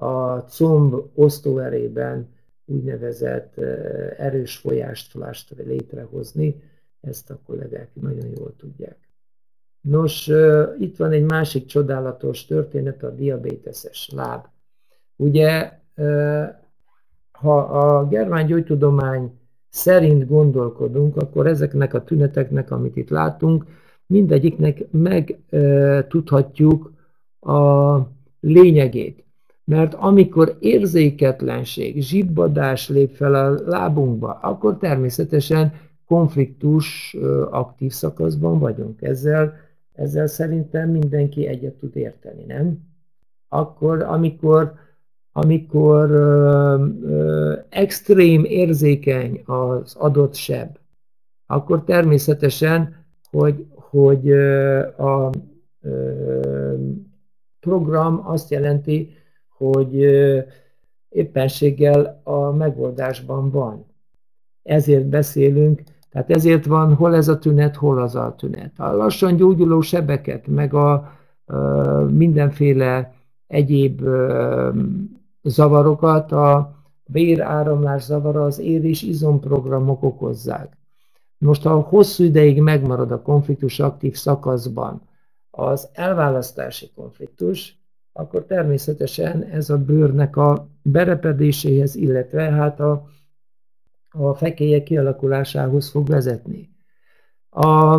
a comb osztóerében úgynevezett erős folyást létrehozni, ezt a kollégák nagyon jól tudják. Nos, itt van egy másik csodálatos történet, a diabéteses láb. Ugye, ha a germán gyógytudomány szerint gondolkodunk, akkor ezeknek a tüneteknek, amit itt látunk, mindegyiknek megtudhatjuk a lényegét. Mert amikor érzéketlenség, zsibbadás lép fel a lábunkba, akkor természetesen konfliktus aktív szakaszban vagyunk. Ezzel, ezzel szerintem mindenki egyet tud érteni, nem? Akkor, amikor, amikor ö, ö, extrém érzékeny az adott seb, akkor természetesen, hogy hogy a program azt jelenti, hogy éppenséggel a megoldásban van. Ezért beszélünk, tehát ezért van hol ez a tünet, hol az a tünet. A lassan gyógyuló sebeket, meg a mindenféle egyéb zavarokat, a véráramlás zavara az ér- és izomprogramok okozzák. Most, ha hosszú ideig megmarad a konfliktus aktív szakaszban az elválasztási konfliktus, akkor természetesen ez a bőrnek a berepedéséhez, illetve hát a, a fekélyek kialakulásához fog vezetni. A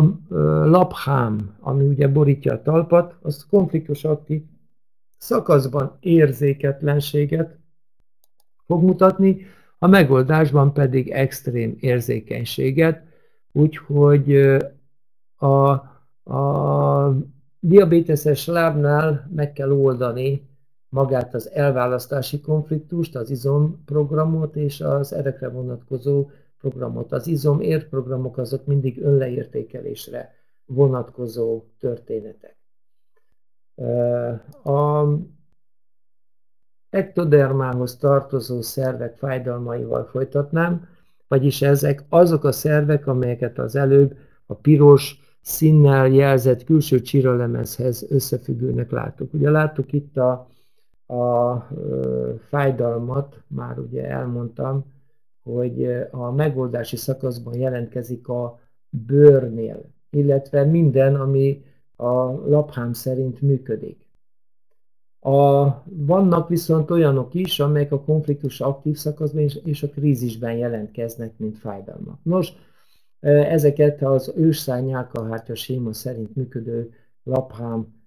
laphám, ami ugye borítja a talpat, az konfliktus aktív szakaszban érzéketlenséget fog mutatni, a megoldásban pedig extrém érzékenységet, Úgyhogy a, a diabéteses lábnál meg kell oldani magát az elválasztási konfliktust, az izomprogramot és az erekre vonatkozó programot. Az izom értprogramok azok mindig önleértékelésre vonatkozó történetek. A ektodermához tartozó szervek fájdalmaival folytatnám, vagyis ezek azok a szervek, amelyeket az előbb a piros színnel jelzett külső csiralemezhez összefüggőnek láttuk. Ugye láttuk itt a, a fájdalmat, már ugye elmondtam, hogy a megoldási szakaszban jelentkezik a bőrnél, illetve minden, ami a laphám szerint működik. A, vannak viszont olyanok is, amelyek a konfliktus aktív szakaszban és, és a krízisben jelentkeznek, mint fájdalmak. Nos, ezeket az ősszáj nyálkahártya séma szerint működő laphám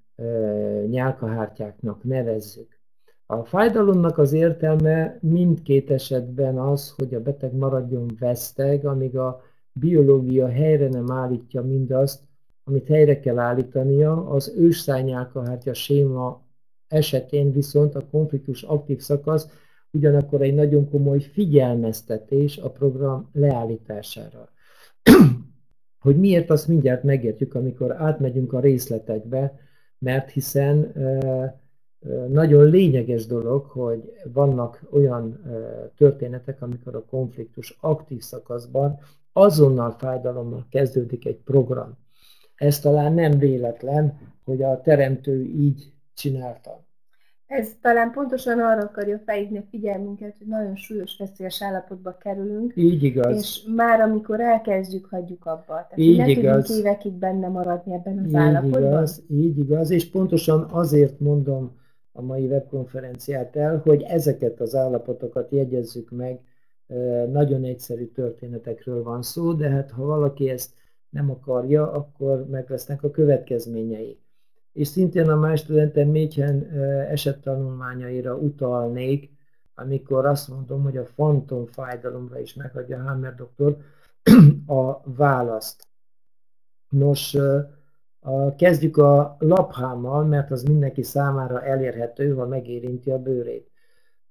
nyálkahártyáknak nevezzük. A fájdalomnak az értelme mindkét esetben az, hogy a beteg maradjon veszteg, amíg a biológia helyre nem állítja mindazt, amit helyre kell állítania, az ősszájnyálkahártya séma esetén viszont a konfliktus aktív szakasz ugyanakkor egy nagyon komoly figyelmeztetés a program leállítására. hogy miért, azt mindjárt megértjük, amikor átmegyünk a részletekbe, mert hiszen nagyon lényeges dolog, hogy vannak olyan történetek, amikor a konfliktus aktív szakaszban azonnal fájdalommal kezdődik egy program. Ez talán nem véletlen, hogy a teremtő így csinálta. Ez talán pontosan arra akarja felhívni a figyelmünket, hogy nagyon súlyos, veszélyes állapotba kerülünk. Így igaz. És már amikor elkezdjük, hagyjuk abba. Tehát így ne igaz. tudjunk évekig benne maradni ebben az így állapotban. Igaz, így igaz, és pontosan azért mondom a mai webkonferenciát el, hogy ezeket az állapotokat jegyezzük meg, nagyon egyszerű történetekről van szó, de hát ha valaki ezt nem akarja, akkor meg lesznek a következményei. És szintén a más studentem Mécsen esettanulmányaira utalnék, amikor azt mondom, hogy a fantom fájdalomra is meghagyja Hammer doktor a választ. Nos, kezdjük a laphámmal, mert az mindenki számára elérhető, ha megérinti a bőrét.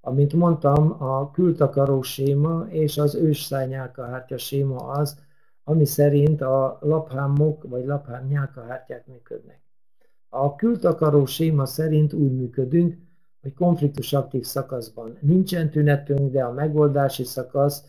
Amint mondtam, a kültakaró séma és az ősszájnyálkahártya séma az, ami szerint a laphámok vagy laphám nyálkahártyák működnek. A kültakaró séma szerint úgy működünk, hogy konfliktus aktív szakaszban nincsen tünetünk, de a megoldási szakasz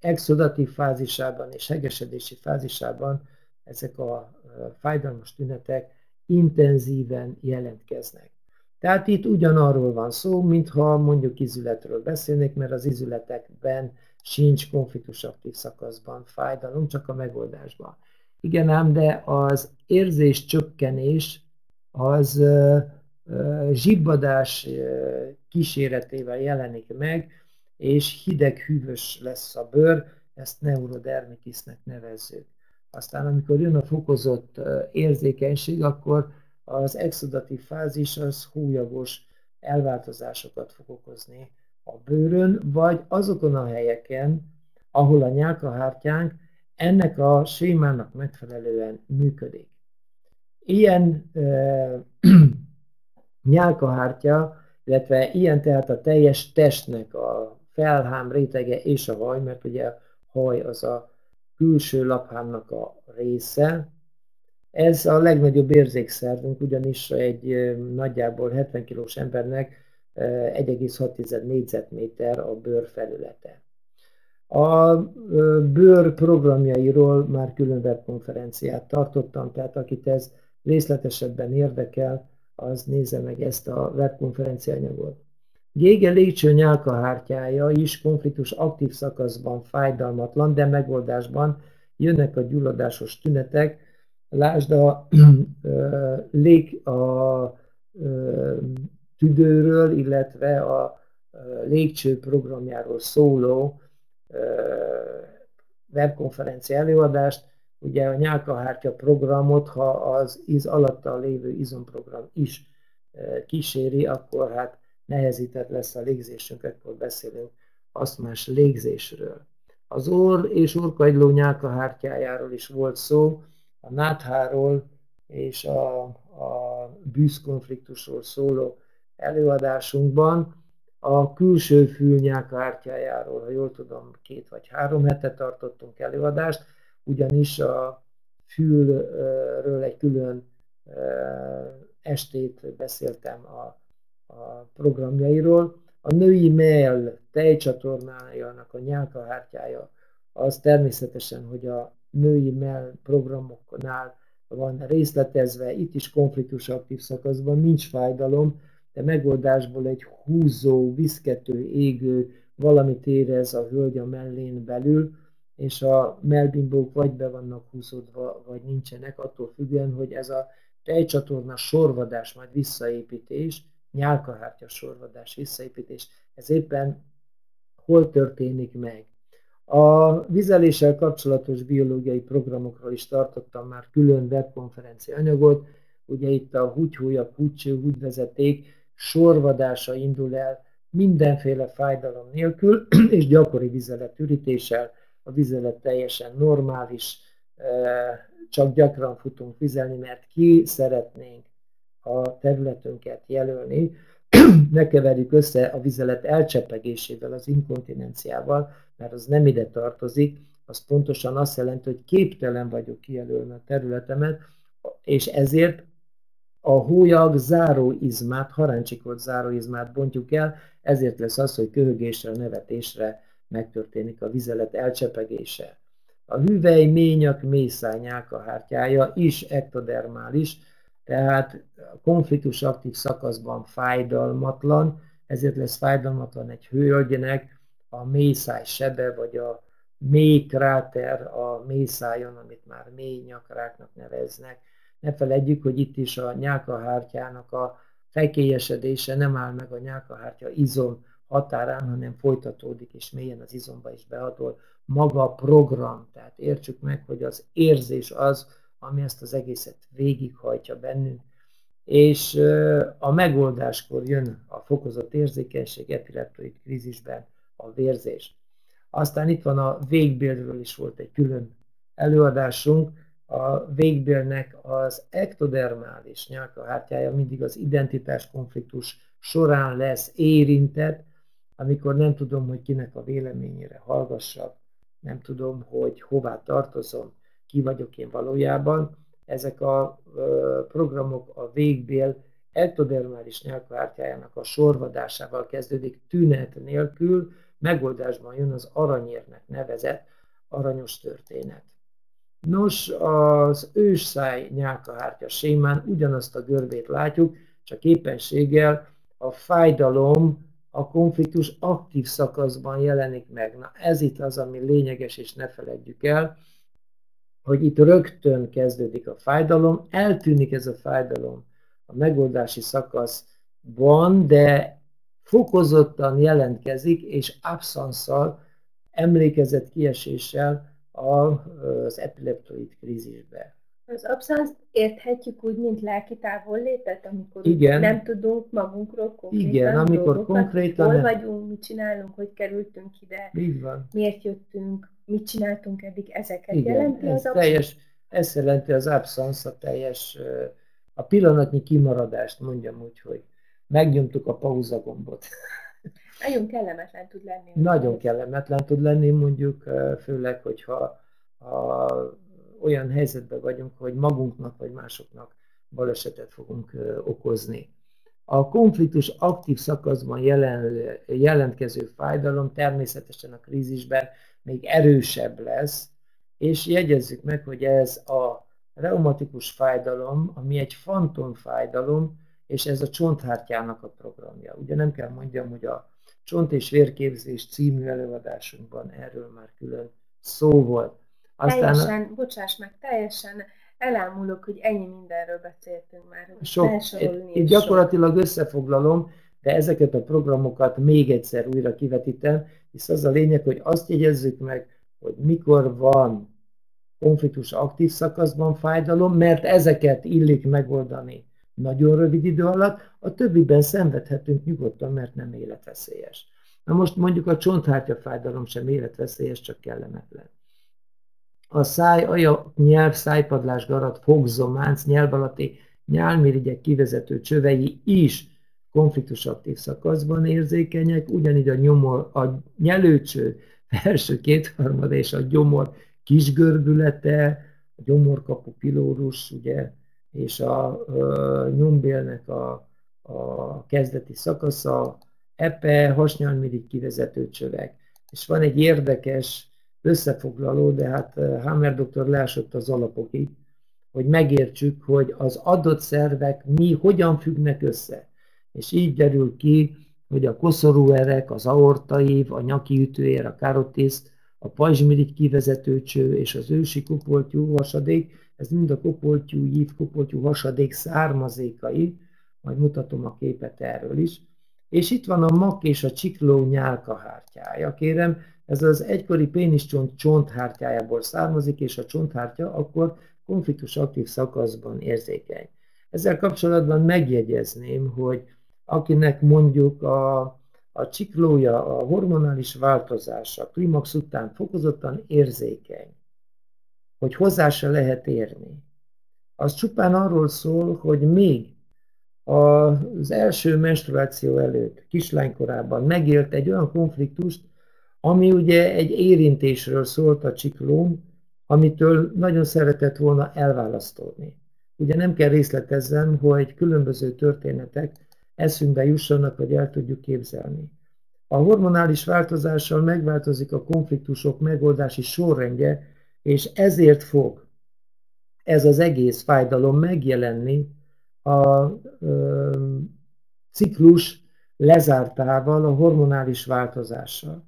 exodatív fázisában és hegesedési fázisában ezek a fájdalmas tünetek intenzíven jelentkeznek. Tehát itt ugyanarról van szó, mintha mondjuk izületről beszélnék, mert az izületekben sincs konfliktus aktív szakaszban fájdalom, csak a megoldásban. Igen ám, de az érzés csökkenés az zsibbadás kíséretével jelenik meg, és hideg hűvös lesz a bőr, ezt neurodermitisnek nevezzük. Aztán amikor jön a fokozott érzékenység, akkor az exodatív fázis az hólyagos elváltozásokat fog okozni a bőrön, vagy azokon a helyeken, ahol a nyálkahártyánk ennek a sémának megfelelően működik. Ilyen e, nyálkahártya, illetve ilyen tehát a teljes testnek a felhám rétege és a haj, mert ugye a haj az a külső laphámnak a része, ez a legnagyobb érzékszervünk, ugyanis egy nagyjából 70 kilós embernek 1,6 négyzetméter a bőr felülete. A bőr programjairól már külön webkonferenciát tartottam, tehát akit ez részletesebben érdekel, az nézze meg ezt a webkonferencia anyagot. Gége légcső nyálkahártyája is konfliktus aktív szakaszban fájdalmatlan, de megoldásban jönnek a gyulladásos tünetek, Lásd a, lég, a tüdőről, illetve a légcső programjáról szóló webkonferencia előadást, ugye a nyálkahártya programot, ha az iz alatta lévő izomprogram is kíséri, akkor hát nehezített lesz a légzésünk, akkor beszélünk asztmás légzésről. Az orr és orrkagyló nyálkahártyájáról is volt szó, a nátháról és a, a bűzkonfliktusról szóló előadásunkban a külső fül nyálkártyájáról, ha jól tudom, két vagy három hete tartottunk előadást, ugyanis a fülről egy külön estét beszéltem a, a programjairól. A női mail tejcsatornájának a nyálkahártyája az természetesen, hogy a női mail programoknál van részletezve, itt is konfliktus aktív szakaszban, nincs fájdalom, de megoldásból egy húzó, viszkető, égő valamit érez a hölgy a mellén belül, és a melbimbók vagy be vannak húzódva, vagy nincsenek, attól függően, hogy ez a tejcsatorna sorvadás, majd visszaépítés, nyálkahártya sorvadás, visszaépítés, ez éppen hol történik meg. A vizeléssel kapcsolatos biológiai programokról is tartottam már külön webkonferencia anyagot, ugye itt a húgyhúja, húgycső, húgyvezeték sorvadása indul el mindenféle fájdalom nélkül, és gyakori vizeletürítéssel, a vizelet teljesen normális, csak gyakran futunk vizelni, mert ki szeretnénk a területünket jelölni, ne keverjük össze a vizelet elcsepegésével, az inkontinenciával, mert az nem ide tartozik, az pontosan azt jelenti, hogy képtelen vagyok kijelölni a területemet, és ezért a hólyag záróizmát, haráncsikot záróizmát bontjuk el, ezért lesz az, hogy köhögésre, nevetésre megtörténik a vizelet elcsepegése. A hüvely, ményak, mészányák a hártyája is ektodermális, tehát a konfliktus aktív szakaszban fájdalmatlan, ezért lesz fájdalmatlan egy hölgynek a mészáj sebe, vagy a mély kráter a mészájon, amit már mély nyakráknak neveznek. Ne feledjük, hogy itt is a nyálkahártyának a fekélyesedése nem áll meg a nyálkahártya izom határán, hanem folytatódik, és mélyen az izomba is behatol maga a program. Tehát értsük meg, hogy az érzés az, ami ezt az egészet végighajtja bennünk, és a megoldáskor jön a fokozott érzékenység, epileptoid krízisben a vérzés. Aztán itt van a végbélről is volt egy külön előadásunk, a végbélnek az ektodermális nyálkahártyája mindig az identitás konfliktus során lesz érintett, amikor nem tudom, hogy kinek a véleményére hallgassak, nem tudom, hogy hová tartozom, ki vagyok én valójában. Ezek a programok a végbél ektodermális nyelvvártyájának a sorvadásával kezdődik tünet nélkül, megoldásban jön az aranyérnek nevezett aranyos történet. Nos, az ősszáj nyálkahártya sémán ugyanazt a görbét látjuk, csak éppenséggel a fájdalom a konfliktus aktív szakaszban jelenik meg. Na ez itt az, ami lényeges, és ne feledjük el, hogy itt rögtön kezdődik a fájdalom, eltűnik ez a fájdalom a megoldási szakaszban, de fokozottan jelentkezik, és abszanszal, emlékezett kieséssel az epileptoid krízisbe. Az abszansz érthetjük úgy, mint lelki távollétet, amikor Igen. nem tudunk magunkról konkrétan Igen, amikor dolgokat, konkrétan... Hol vagyunk, mit csinálunk, hogy kerültünk ide, Így van. miért jöttünk, mit csináltunk eddig, ezeket Igen, jelenti ez az teljes, Ez jelenti az abszansz, a teljes, a pillanatnyi kimaradást, mondjam úgy, hogy megnyomtuk a pauza gombot. Nagyon kellemetlen tud lenni. Nagyon kellemetlen tud lenni, mondjuk, főleg, hogyha a olyan helyzetben vagyunk, hogy magunknak vagy másoknak balesetet fogunk okozni. A konfliktus aktív szakaszban jelen, jelentkező fájdalom természetesen a krízisben még erősebb lesz, és jegyezzük meg, hogy ez a reumatikus fájdalom, ami egy fantomfájdalom, és ez a csonthártyának a programja. Ugye nem kell mondjam, hogy a Csont és vérképzés című előadásunkban erről már külön szó volt. Aztán teljesen, a... bocsáss meg, teljesen elámulok, hogy ennyi mindenről beszéltünk már. Sok, itt gyakorlatilag sok. összefoglalom, de ezeket a programokat még egyszer újra kivetítem, hisz az a lényeg, hogy azt jegyezzük meg, hogy mikor van konfliktus aktív szakaszban fájdalom, mert ezeket illik megoldani nagyon rövid idő alatt, a többiben szenvedhetünk nyugodtan, mert nem életveszélyes. Na most mondjuk a csonthártya fájdalom sem életveszélyes, csak kellemetlen a száj, aja, nyelv, szájpadlás, garat, fogzománc, nyelv alatti nyálmirigyek kivezető csövei is konfliktus aktív szakaszban érzékenyek, ugyanígy a nyomor, a nyelőcső felső kétharmad és a gyomor kis görbülete, a gyomorkapu pilórus, ugye, és a, nyombélnek a, a kezdeti szakasza, epe, hasnyálmirigy kivezető csövek. És van egy érdekes összefoglaló, de hát Hammer doktor leásott az alapokig, hogy megértsük, hogy az adott szervek mi hogyan függnek össze. És így derül ki, hogy a koszorúerek, az aortaív, a nyaki ütőér, a karotiszt, a pajzsmirigy kivezetőcső és az ősi kopoltyú hasadék, ez mind a kopoltyú, ív, kopoltyú hasadék származékai, majd mutatom a képet erről is. És itt van a mak és a csikló nyálkahártyája. Kérem, ez az egykori péniscsont csonthártyájából származik, és a csonthártya akkor konfliktus aktív szakaszban érzékeny. Ezzel kapcsolatban megjegyezném, hogy akinek mondjuk a, a csiklója, a hormonális változása klimax után fokozottan érzékeny, hogy hozzá se lehet érni, az csupán arról szól, hogy még az első menstruáció előtt, kislánykorában megélt egy olyan konfliktust, ami ugye egy érintésről szólt a csiklóm, amitől nagyon szeretett volna elválasztódni. Ugye nem kell részletezzem, hogy különböző történetek eszünkbe jussanak, vagy el tudjuk képzelni. A hormonális változással megváltozik a konfliktusok megoldási sorrendje, és ezért fog ez az egész fájdalom megjelenni a ö, ciklus lezártával, a hormonális változással.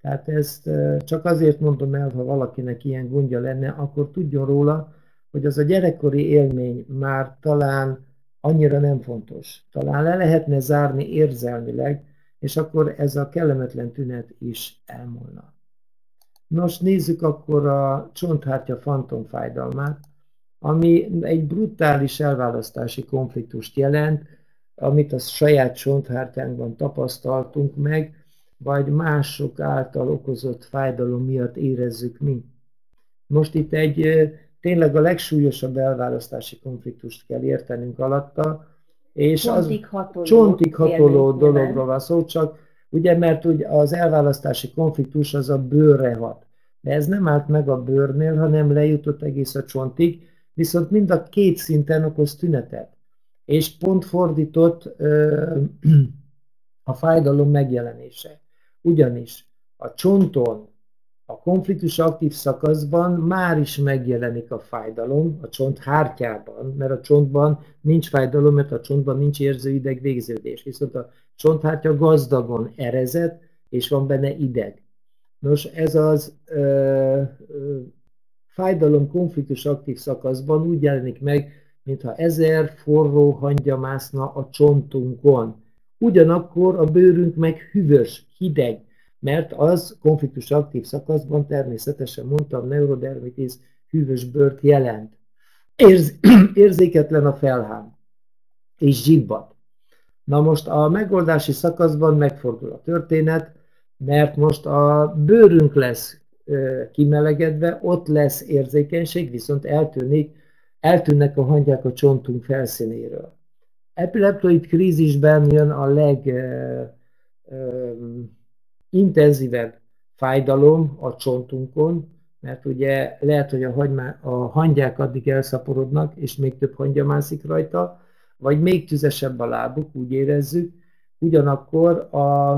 Tehát ezt csak azért mondom el, ha valakinek ilyen gondja lenne, akkor tudjon róla, hogy az a gyerekkori élmény már talán annyira nem fontos. Talán le lehetne zárni érzelmileg, és akkor ez a kellemetlen tünet is elmúlna. Nos, nézzük akkor a csonthártya fantomfájdalmát, ami egy brutális elválasztási konfliktust jelent, amit a saját csonthártyánkban tapasztaltunk meg, vagy mások által okozott fájdalom miatt érezzük mi. Most itt egy tényleg a legsúlyosabb elválasztási konfliktust kell értenünk alatta, és csontig hatoló, csontig hatoló dologról van szó, csak ugye, mert ugye az elválasztási konfliktus az a bőrre hat. De ez nem állt meg a bőrnél, hanem lejutott egész a csontig, viszont mind a két szinten okoz tünetet. És pont fordított ö, a fájdalom megjelenése. Ugyanis a csonton, a konfliktus aktív szakaszban már is megjelenik a fájdalom a csont hártyában, mert a csontban nincs fájdalom, mert a csontban nincs érzőideg végződés. Viszont a csonthártya gazdagon erezett, és van benne ideg. Nos, ez az ö, ö, fájdalom konfliktus aktív szakaszban úgy jelenik meg, mintha ezer forró hangya mászna a csontunkon. Ugyanakkor a bőrünk meg hűvös, hideg, mert az konfliktus aktív szakaszban természetesen mondtam, neurodermitis hűvös bőrt jelent. Érz, érzéketlen a felhám, és zsibbat. Na most a megoldási szakaszban megfordul a történet, mert most a bőrünk lesz kimelegedve, ott lesz érzékenység, viszont eltűnik, eltűnnek a hangyák a csontunk felszínéről. Epileptoid krízisben jön a legintenzívebb fájdalom a csontunkon, mert ugye lehet, hogy a, hagymá, a hangyák addig elszaporodnak, és még több hangya mászik rajta, vagy még tüzesebb a lábuk, úgy érezzük, ugyanakkor a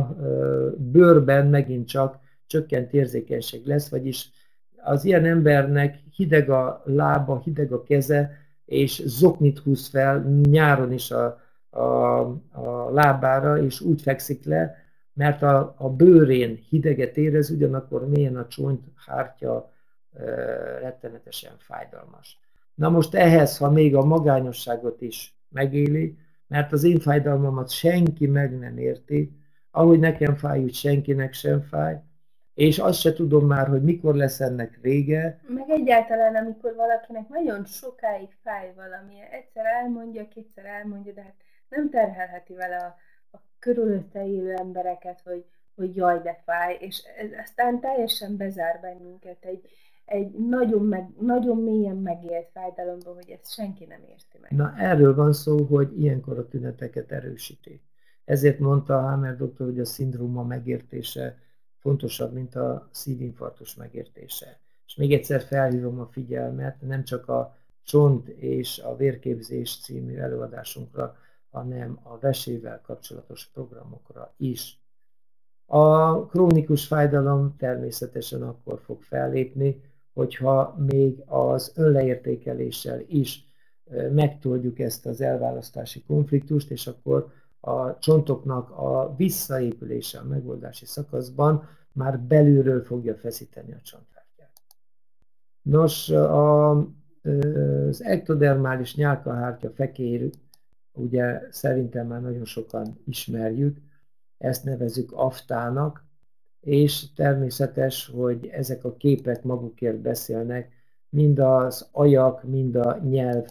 bőrben megint csak csökkent érzékenység lesz, vagyis az ilyen embernek hideg a lába, hideg a keze, és zoknit húz fel nyáron is a, a, a lábára, és úgy fekszik le, mert a, a bőrén hideget érez, ugyanakkor mélyen a csont hártya e, rettenetesen fájdalmas. Na most ehhez, ha még a magányosságot is megéli, mert az én fájdalmamat senki meg nem érti, ahogy nekem fáj, úgy senkinek sem fáj, és azt se tudom már, hogy mikor lesz ennek vége. Meg egyáltalán, amikor valakinek nagyon sokáig fáj valami, egyszer elmondja, kétszer elmondja, de hát nem terhelheti vele a, körülötte élő embereket, hogy, hogy jaj, de fáj, és ez aztán teljesen bezár bennünket egy, egy nagyon, meg, nagyon mélyen megélt fájdalomban, hogy ezt senki nem érti meg. Na erről van szó, hogy ilyenkor a tüneteket erősíti. Ezért mondta Hammer doktor, hogy a szindróma megértése fontosabb, mint a szívinfarktus megértése. És még egyszer felhívom a figyelmet, nem csak a csont és a vérképzés című előadásunkra, hanem a vesével kapcsolatos programokra is. A krónikus fájdalom természetesen akkor fog fellépni, hogyha még az önleértékeléssel is megtoldjuk ezt az elválasztási konfliktust, és akkor a csontoknak a visszaépülése a megoldási szakaszban már belülről fogja feszíteni a csonthártyát. Nos, a, az ektodermális nyálkahártya fekér, ugye szerintem már nagyon sokan ismerjük, ezt nevezük aftának, és természetes, hogy ezek a képek magukért beszélnek, mind az ajak, mind a nyelv,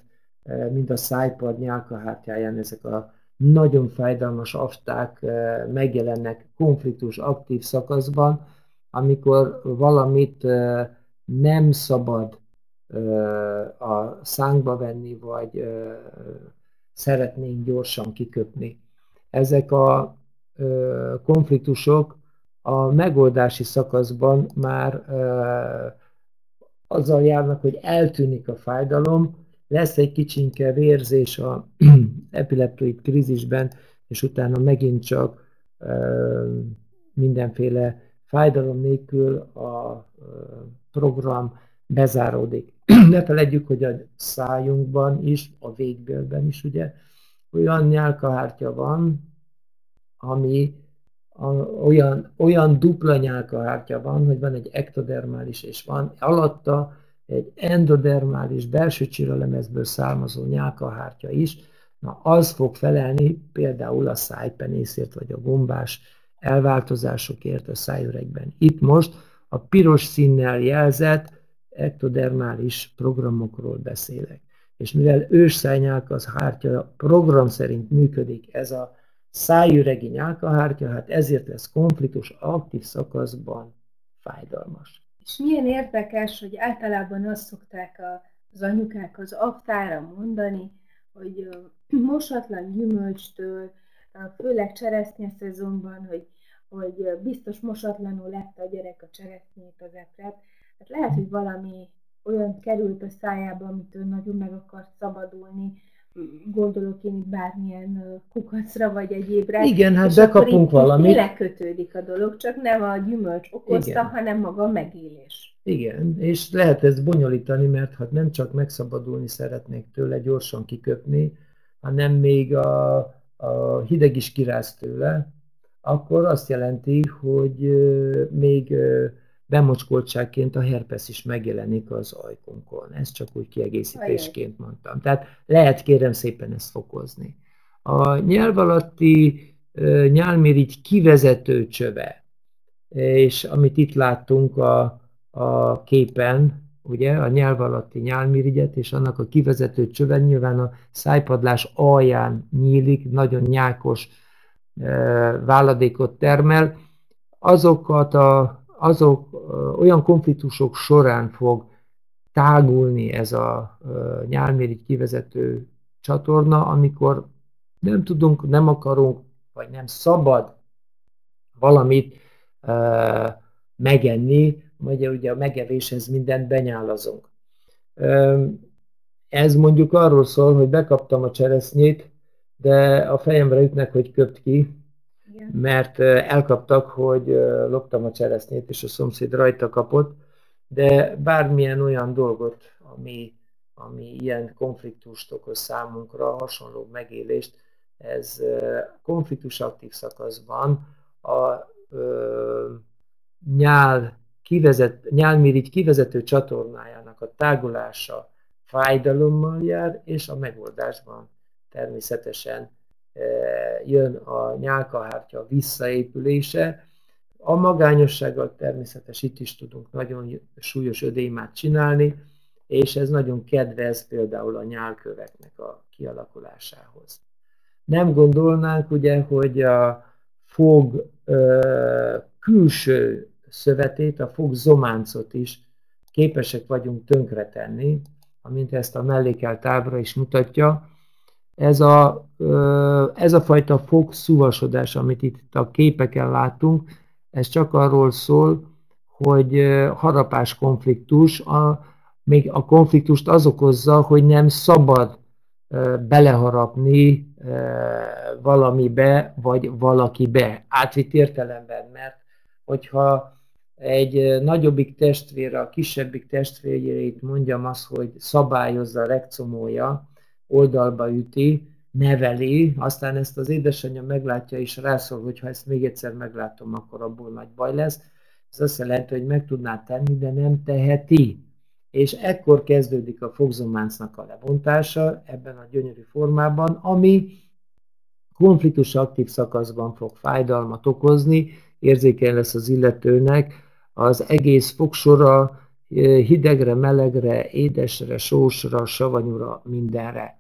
mind a szájpad nyálkahártyáján ezek a nagyon fájdalmas afták megjelennek konfliktus aktív szakaszban, amikor valamit nem szabad a szánkba venni, vagy szeretnénk gyorsan kiköpni. Ezek a konfliktusok a megoldási szakaszban már azzal járnak, hogy eltűnik a fájdalom, lesz egy kicsinke vérzés a epileptoid krízisben, és utána megint csak mindenféle fájdalom nélkül a program bezáródik. ne feledjük, hogy a szájunkban is, a végbélben is ugye olyan nyálkahártya van, ami a, olyan, olyan dupla nyálkahártya van, hogy van egy ektodermális, és van alatta egy endodermális belső csiralemezből származó nyálkahártya is, na az fog felelni például a szájpenészért, vagy a gombás elváltozásokért a szájüregben. Itt most a piros színnel jelzett ektodermális programokról beszélek. És mivel ősszájnyálka az hártya program szerint működik ez a szájüregi nyálkahártya, hát ezért lesz konfliktus aktív szakaszban fájdalmas. És milyen érdekes, hogy általában azt szokták az anyukák az aftára mondani, hogy mosatlan gyümölcstől, főleg cseresznye szezonban, hogy, hogy biztos mosatlanul lett a gyerek a cseresznyét, az epret. Hát lehet, hogy valami olyan került a szájába, amitől nagyon meg akart szabadulni, gondolok én bármilyen kukacra vagy egyébre. Igen, hát bekapunk valamit. Tényleg kötődik a dolog, csak nem a gyümölcs okozta, Igen. hanem maga a megélés. Igen, és lehet ezt bonyolítani, mert hát nem csak megszabadulni szeretnék tőle, gyorsan kiköpni, hanem még a, a hideg is kiráz tőle, akkor azt jelenti, hogy még bemocskoltságként a herpes is megjelenik az ajkunkon. Ezt csak úgy kiegészítésként mondtam. Tehát lehet kérem szépen ezt fokozni. A nyelv alatti nyálmirigy kivezető csöve, és amit itt láttunk a, a képen, ugye, a nyelv alatti nyálmirigyet, és annak a kivezető csöve nyilván a szájpadlás alján nyílik, nagyon nyákos váladékot termel, azokat a azok olyan konfliktusok során fog tágulni ez a nyálmirigy kivezető csatorna, amikor nem tudunk, nem akarunk, vagy nem szabad valamit megenni, vagy ugye a megevéshez mindent benyálazunk. Ez mondjuk arról szól, hogy bekaptam a cseresznyét, de a fejemre ütnek, hogy köpt ki, mert elkaptak, hogy loptam a cseresznyét, és a szomszéd rajta kapott, de bármilyen olyan dolgot, ami, ami ilyen konfliktust okoz számunkra, hasonló megélést, ez konfliktus aktív szakaszban a ö, nyál, kivezet, nyálmirigy kivezető csatornájának a tágulása fájdalommal jár, és a megoldásban természetesen jön a nyálkahártya visszaépülése. A magányossággal természetes itt is tudunk nagyon súlyos ödémát csinálni, és ez nagyon kedvez például a nyálköveknek a kialakulásához. Nem gondolnánk ugye, hogy a fog ö, külső szövetét, a fog zománcot is képesek vagyunk tönkretenni, amint ezt a mellékelt ábra is mutatja. Ez a, ez a fajta fogszúvasodás, amit itt a képeken látunk, ez csak arról szól, hogy harapás konfliktus, a, még a konfliktust az okozza, hogy nem szabad beleharapni valamibe, vagy valakibe, átvitt értelemben, mert hogyha egy nagyobbik testvére a kisebbik testvérét mondjam azt, hogy szabályozza, rekcomolja, oldalba üti, neveli, aztán ezt az édesanyja meglátja és rászól, hogy ha ezt még egyszer meglátom, akkor abból nagy baj lesz. Ez azt jelenti, hogy meg tudná tenni, de nem teheti. És ekkor kezdődik a fogzománcnak a lebontása ebben a gyönyörű formában, ami konfliktus aktív szakaszban fog fájdalmat okozni, érzékeny lesz az illetőnek, az egész fogsora hidegre, melegre, édesre, sósra, savanyúra, mindenre.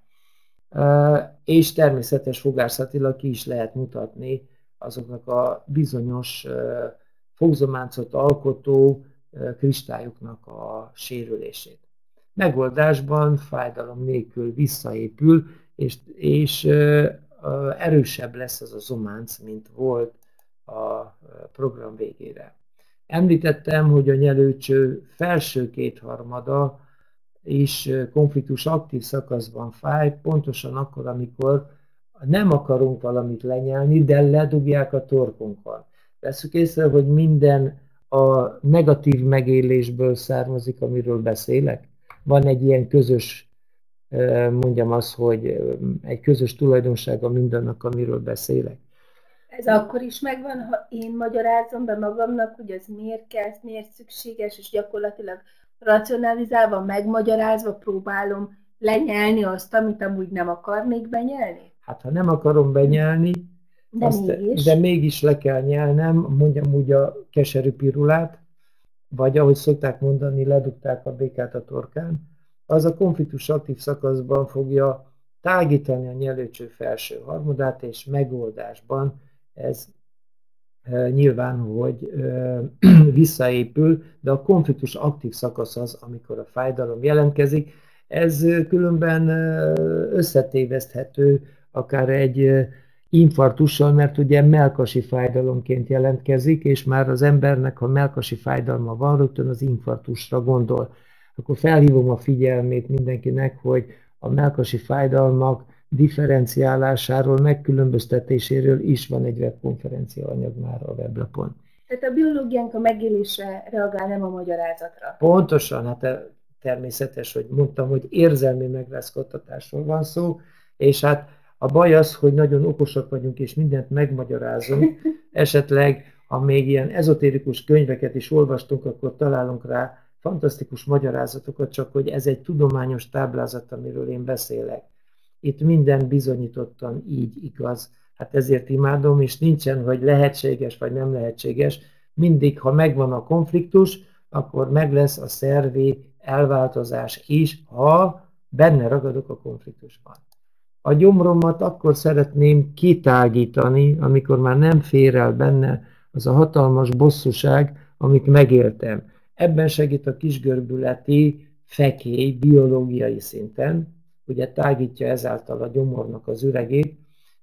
És természetes fogászatilag ki is lehet mutatni azoknak a bizonyos fogzománcot alkotó kristályoknak a sérülését. Megoldásban fájdalom nélkül visszaépül, és, és erősebb lesz az a zománc, mint volt a program végére. Említettem, hogy a nyelőcső felső kétharmada is konfliktus aktív szakaszban fáj, pontosan akkor, amikor nem akarunk valamit lenyelni, de ledugják a torkunkon. Veszük észre, hogy minden a negatív megélésből származik, amiről beszélek. Van egy ilyen közös, mondjam azt, hogy egy közös tulajdonsága mindennek, amiről beszélek. Ez akkor is megvan, ha én magyarázom be magamnak, hogy az miért kell, miért szükséges, és gyakorlatilag racionalizálva, megmagyarázva próbálom lenyelni azt, amit amúgy nem akarnék benyelni? Hát ha nem akarom benyelni, de, azt, mégis. de mégis le kell nyelnem, mondjam úgy a keserű pirulát, vagy ahogy szokták mondani, ledugták a békát a torkán, az a konfliktus aktív szakaszban fogja tágítani a nyelőcső felső harmadát, és megoldásban ez nyilván, hogy visszaépül, de a konfliktus aktív szakasz az, amikor a fájdalom jelentkezik. Ez különben összetéveszthető akár egy infarktussal, mert ugye melkasi fájdalomként jelentkezik, és már az embernek, ha melkasi fájdalma van, rögtön az infarktusra gondol. Akkor felhívom a figyelmét mindenkinek, hogy a melkasi fájdalmak differenciálásáról, megkülönböztetéséről is van egy webkonferencia anyag már a weblapon. Tehát a biológiánk a megélésre reagál, nem a magyarázatra. Pontosan, hát természetes, hogy mondtam, hogy érzelmi megrázkodtatásról van szó, és hát a baj az, hogy nagyon okosak vagyunk, és mindent megmagyarázunk. Esetleg, ha még ilyen ezotérikus könyveket is olvastunk, akkor találunk rá fantasztikus magyarázatokat, csak hogy ez egy tudományos táblázat, amiről én beszélek. Itt minden bizonyítottan így igaz. Hát ezért imádom, és nincsen, hogy lehetséges vagy nem lehetséges. Mindig, ha megvan a konfliktus, akkor meg lesz a szervi elváltozás is, ha benne ragadok a konfliktusban. A gyomromat akkor szeretném kitágítani, amikor már nem fér el benne az a hatalmas bosszúság, amit megéltem. Ebben segít a kisgörbületi fekély biológiai szinten, ugye tágítja ezáltal a gyomornak az üregét,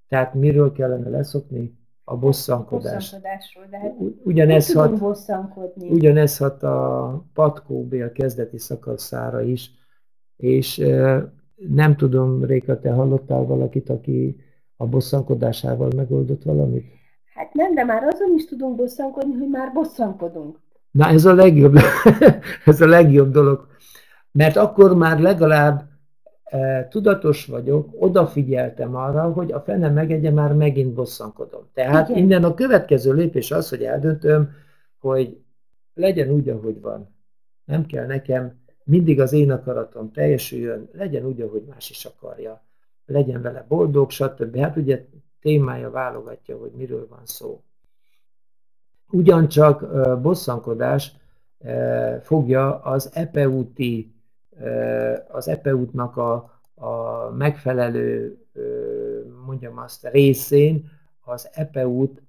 tehát miről kellene leszokni? A bosszankodás. Bosszankodásról, de hát ugyanez hat, bosszankodni. Ugyanez hat a patkóbél kezdeti szakaszára is, és nem tudom, Réka, te hallottál valakit, aki a bosszankodásával megoldott valamit? Hát nem, de már azon is tudunk bosszankodni, hogy már bosszankodunk. Na ez a legjobb, ez a legjobb dolog. Mert akkor már legalább tudatos vagyok, odafigyeltem arra, hogy a fene megegye, már megint bosszankodom. Tehát Igen. innen a következő lépés az, hogy eldöntöm, hogy legyen úgy, ahogy van. Nem kell nekem mindig az én akaratom teljesüljön, legyen úgy, ahogy más is akarja, legyen vele boldog, stb. Hát ugye témája válogatja, hogy miről van szó. Ugyancsak bosszankodás fogja az epeúti, az epeútnak a, a megfelelő, mondjam azt, részén az epeút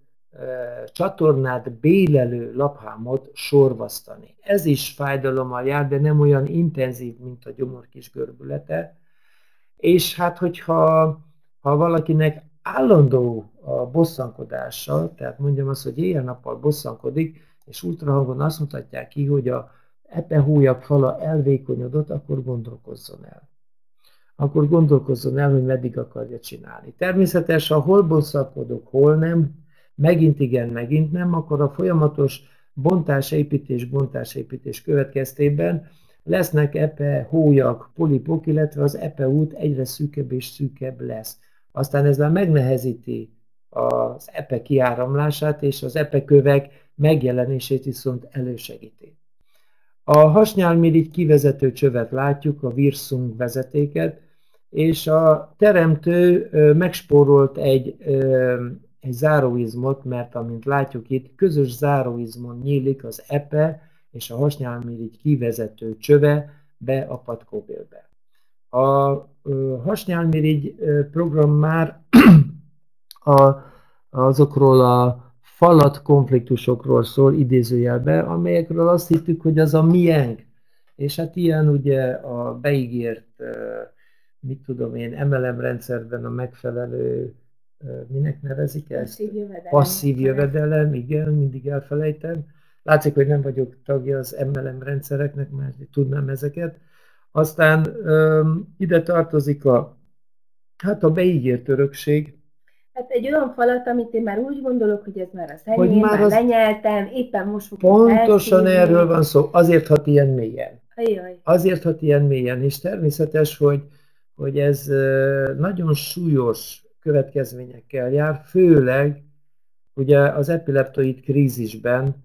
csatornát bélelő laphámot sorvasztani. Ez is fájdalommal jár, de nem olyan intenzív, mint a gyomor kis görbülete. És hát, hogyha ha valakinek állandó a bosszankodása, tehát mondjam azt, hogy éjjel-nappal bosszankodik, és ultrahangon azt mutatják ki, hogy a epehújak fala elvékonyodott, akkor gondolkozzon el. Akkor gondolkozzon el, hogy meddig akarja csinálni. Természetesen, ha hol bosszankodok, hol nem, megint igen, megint nem, akkor a folyamatos bontásépítés, bontásépítés következtében lesznek epe hójak, polipok, illetve az epe út egyre szűkebb és szűkebb lesz. Aztán ezzel megnehezíti az epe kiáramlását, és az epekövek megjelenését viszont elősegíti. A hasnyálmirigy kivezető csövet látjuk, a virsung vezetéket, és a teremtő megspórolt egy, egy záróizmot, mert amint látjuk itt, közös záróizmon nyílik az epe és a hasnyálmirigy kivezető csöve be a patkóbélbe. A hasnyálmirigy program már a, azokról a falat konfliktusokról szól idézőjelbe, amelyekről azt hittük, hogy az a miénk. És hát ilyen ugye a beígért, mit tudom én, MLM rendszerben a megfelelő, minek nevezik ezt? Passzív jövedelem. Passzív jövedelem, igen, mindig elfelejtem. Látszik, hogy nem vagyok tagja az MLM rendszereknek, mert tudnám ezeket. Aztán ide tartozik a, hát a beígért örökség, Hát egy olyan falat, amit én már úgy gondolok, hogy ez már az enyém, már, már az... lenyeltem, éppen most fogok Pontosan elszívni. erről van szó, azért hat ilyen mélyen. Ajaj. Azért hat ilyen mélyen, és természetes, hogy, hogy ez nagyon súlyos következményekkel jár, főleg ugye az epileptoid krízisben,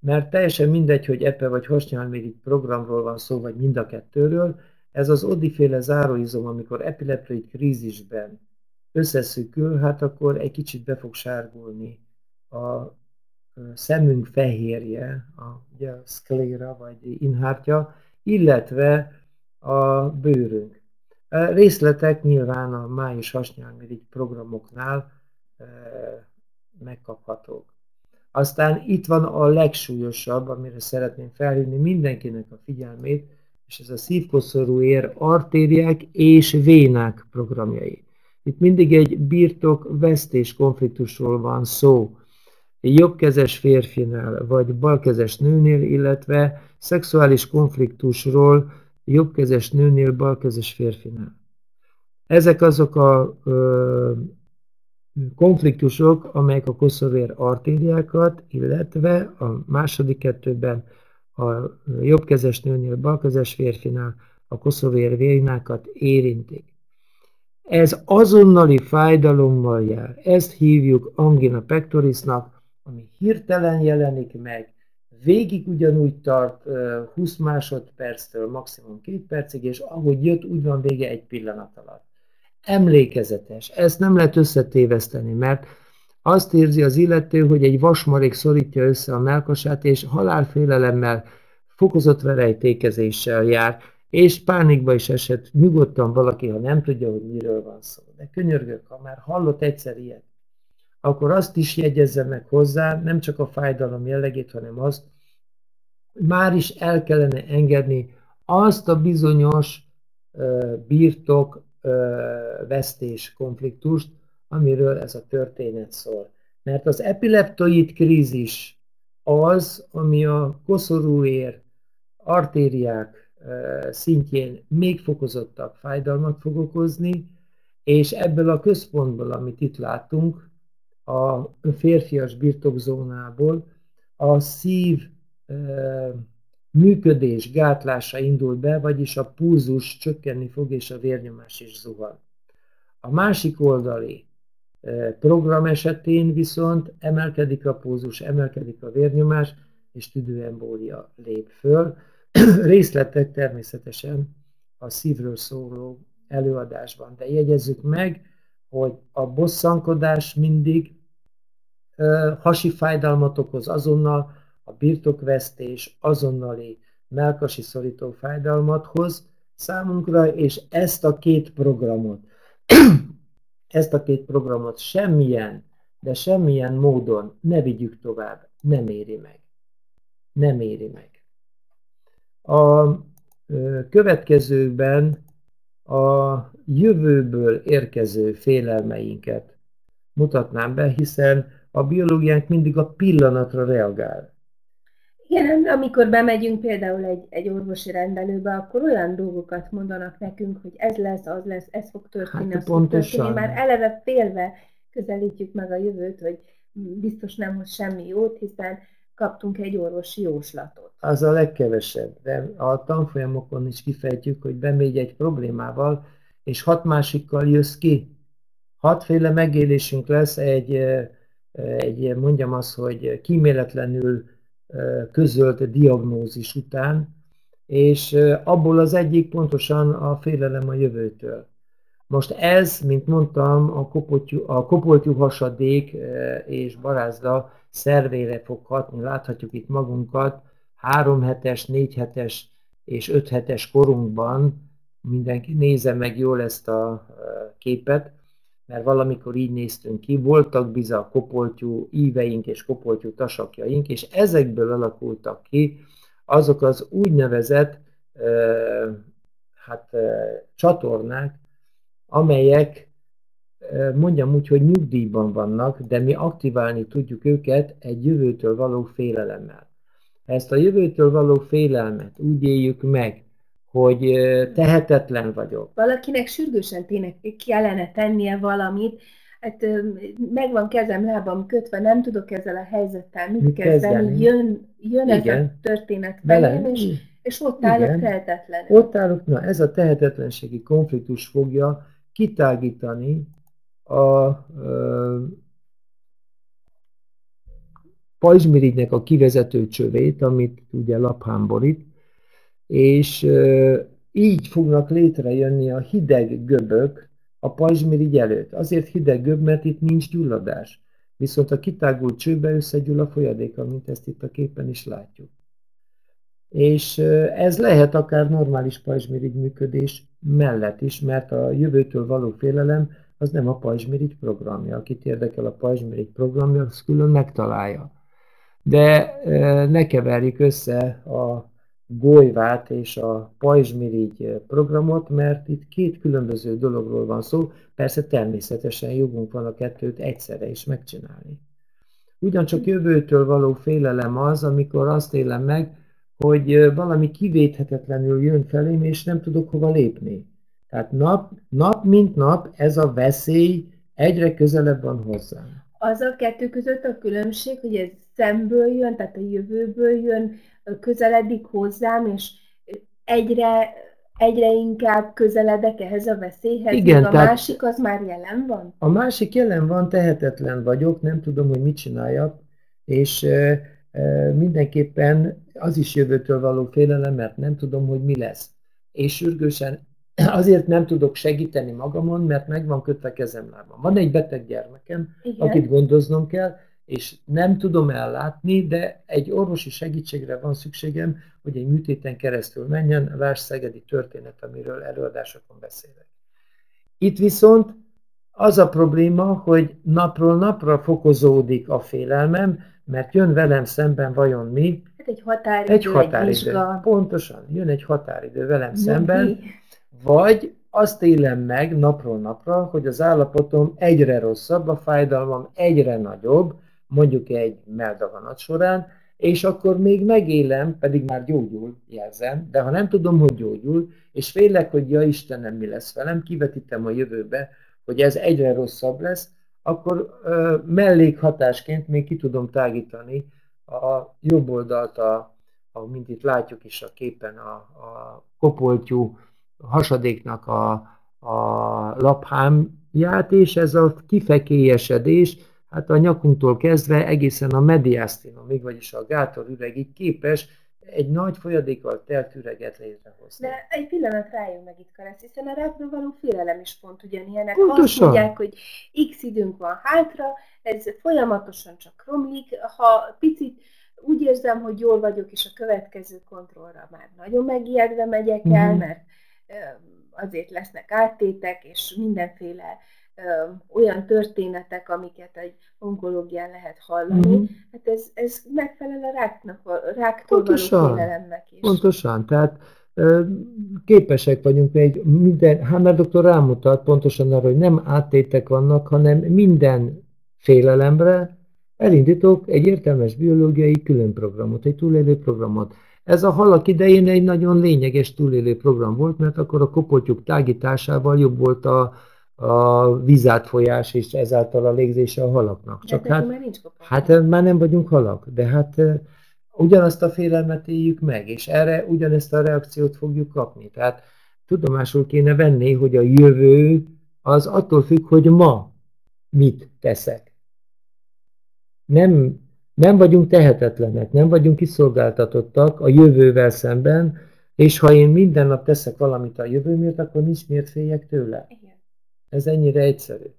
mert teljesen mindegy, hogy epe vagy hasnyálmirigy programról van szó, vagy mind a kettőről, ez az odiféle záróizom, amikor epileptoid krízisben összeszűkül, hát akkor egy kicsit be fog sárgulni a szemünk fehérje, a, ugye a szkléra vagy inhártya, illetve a bőrünk. Részletek nyilván a május hasnyálmirigy programoknál megkaphatók. Aztán itt van a legsúlyosabb, amire szeretném felhívni mindenkinek a figyelmét, és ez a szívkoszorú ér artériák és vénák programjai. Itt mindig egy birtok-vesztés konfliktusról van szó. Egy jobbkezes férfinál vagy balkezes nőnél, illetve szexuális konfliktusról jobbkezes nőnél, balkezes férfinál. Ezek azok a ö, konfliktusok, amelyek a koszorvér artériákat, illetve a második kettőben a jobbkezes nőnél, balkezes férfinál a koszorvér vénákat érintik. Ez azonnali fájdalommal jár. Ezt hívjuk angina pectorisnak, ami hirtelen jelenik meg, végig ugyanúgy tart 20 másodperctől maximum 2 percig, és ahogy jött, úgy van vége egy pillanat alatt. Emlékezetes. Ezt nem lehet összetéveszteni, mert azt érzi az illető, hogy egy vasmarék szorítja össze a melkasát, és halálfélelemmel, fokozott verejtékezéssel jár, és pánikba is esett nyugodtan valaki, ha nem tudja, hogy miről van szó. De könyörgök, ha már hallott egyszer ilyet, akkor azt is jegyezze meg hozzá, nem csak a fájdalom jellegét, hanem azt, hogy már is el kellene engedni azt a bizonyos uh, birtok uh, vesztés konfliktust, amiről ez a történet szól. Mert az epileptoid krízis az, ami a koszorúér, artériák, szintjén még fokozottabb fájdalmat fog okozni, és ebből a központból, amit itt látunk, a férfias birtokzónából a szív működés gátlása indul be, vagyis a pulzus csökkenni fog, és a vérnyomás is zuhan. A másik oldali program esetén viszont emelkedik a pulzus, emelkedik a vérnyomás, és tüdőembólia lép föl, részletek természetesen a szívről szóló előadásban, de jegyezzük meg, hogy a bosszankodás mindig hasi fájdalmat okoz azonnal, a birtokvesztés azonnali melkasi szorító fájdalmat hoz számunkra, és ezt a két programot, ezt a két programot semmilyen de semmilyen módon ne vigyük tovább, nem éri meg. Nem éri meg. A következőkben a jövőből érkező félelmeinket mutatnám be, hiszen a biológiánk mindig a pillanatra reagál. Igen, amikor bemegyünk például egy, egy orvosi rendelőbe, akkor olyan dolgokat mondanak nekünk, hogy ez lesz, az lesz, ez fog történni, hát, az pontosan. fog történni. Már eleve félve közelítjük meg a jövőt, hogy biztos nem hoz semmi jót, hiszen kaptunk egy orvosi jóslatot. Az a legkevesebb, de a tanfolyamokon is kifejtjük, hogy bemegy egy problémával, és hat másikkal jössz ki. Hatféle megélésünk lesz egy, egy mondjam azt, hogy kíméletlenül közölt diagnózis után, és abból az egyik pontosan a félelem a jövőtől. Most ez, mint mondtam, a, kopoltyú, a kopoltyú hasadék és barázda szervére fog hatni. Láthatjuk itt magunkat három hetes, négy hetes és öt hetes korunkban. Mindenki nézze meg jól ezt a képet, mert valamikor így néztünk ki, voltak biza kopoltyú íveink és kopoltyú tasakjaink, és ezekből alakultak ki azok az úgynevezett hát, csatornák, amelyek mondjam úgy, hogy nyugdíjban vannak, de mi aktiválni tudjuk őket egy jövőtől való félelemmel. Ezt a jövőtől való félelmet úgy éljük meg, hogy tehetetlen vagyok. Valakinek sürgősen tényleg kellene tennie valamit, hát meg van kezem, lábam kötve, nem tudok ezzel a helyzettel mit, mit kezdeni, kezdeni. jön, jön ez a történet velem, és, és ott állok tehetetlenül. Ott állok, na ez a tehetetlenségi konfliktus fogja kitágítani a pajzsmirigynek a kivezető csövét, amit ugye laphán borít, és így fognak létrejönni a hideg göbök a pajzsmirigy előtt. Azért hideg göb, mert itt nincs gyulladás. Viszont a kitágult csőbe összegyull a folyadék, amit ezt itt a képen is látjuk. És ez lehet akár normális pajzsmirigy működés mellett is, mert a jövőtől való félelem az nem a pajzsmirigy programja. Akit érdekel a pajzsmirigy programja, az külön megtalálja. De ne keverjük össze a golyvát és a pajzsmirigy programot, mert itt két különböző dologról van szó, persze természetesen jogunk van a kettőt egyszerre is megcsinálni. Ugyancsak jövőtől való félelem az, amikor azt élem meg, hogy valami kivéthetetlenül jön felém, és nem tudok hova lépni. Tehát nap, nap mint nap ez a veszély egyre közelebb van hozzám. Az a kettő között a különbség, hogy ez szemből jön, tehát a jövőből jön, közeledik hozzám, és egyre, egyre inkább közeledek ehhez a veszélyhez, Igen, a másik az már jelen van? A másik jelen van, tehetetlen vagyok, nem tudom, hogy mit csináljak, és e, e, mindenképpen az is jövőtől való félelem, mert nem tudom, hogy mi lesz. És sürgősen azért nem tudok segíteni magamon, mert meg van kötve kezem lábam. Van egy beteg gyermekem, Igen. akit gondoznom kell, és nem tudom ellátni, de egy orvosi segítségre van szükségem, hogy egy műtéten keresztül menjen, a Szegedi történet, amiről előadásokon beszélek. Itt viszont az a probléma, hogy napról napra fokozódik a félelmem, mert jön velem szemben vajon mi? Hát egy határidő, egy határidő. Egy Pontosan, jön egy határidő velem mi? szemben, vagy azt élem meg napról napra, hogy az állapotom egyre rosszabb, a fájdalmam egyre nagyobb, mondjuk egy meldaganat során, és akkor még megélem, pedig már gyógyul, jelzem, de ha nem tudom, hogy gyógyul, és félek, hogy ja Istenem, mi lesz velem, kivetítem a jövőbe, hogy ez egyre rosszabb lesz, akkor ö, mellékhatásként még ki tudom tágítani a jobb oldalt, a, a, mint itt látjuk is a képen, a, a kopoltyú hasadéknak a, a laphámját, és ez a kifekélyesedés, hát a nyakunktól kezdve egészen a mediasztinomig, vagyis a gátorüregig képes egy nagy folyadékkal telt üreget létrehozni. De egy pillanat rájön meg itt Karesz, hiszen a rákról való félelem is pont ugyanilyenek. Pontosan. Azt mondják, hogy x időnk van hátra, ez folyamatosan csak romlik, ha picit úgy érzem, hogy jól vagyok, és a következő kontrollra már nagyon megijedve megyek el, mm-hmm. mert azért lesznek áttétek, és mindenféle olyan történetek, amiket egy onkológián lehet hallani, uh-huh. hát ez, ez megfelel a ráknak, a ráktól pontosan, való félelemnek is. Pontosan, tehát képesek vagyunk még minden, Hammer doktor rámutat pontosan arra, hogy nem áttétek vannak, hanem minden félelemre elindítok egy értelmes biológiai külön programot, egy túlélő programot. Ez a halak idején egy nagyon lényeges túlélő program volt, mert akkor a kopoltyúk tágításával jobb volt a, a vízátfolyás, és ezáltal a légzése a halaknak. Csak de hát, már nincs hát már nem vagyunk halak, de hát ugyanazt a félelmet éljük meg, és erre ugyanezt a reakciót fogjuk kapni. Tehát tudomásul kéne venni, hogy a jövő az attól függ, hogy ma mit teszek. Nem, nem vagyunk tehetetlenek, nem vagyunk kiszolgáltatottak a jövővel szemben, és ha én minden nap teszek valamit a jövőmért, akkor nincs miért féljek tőle. Igen. Ez ennyire egyszerű.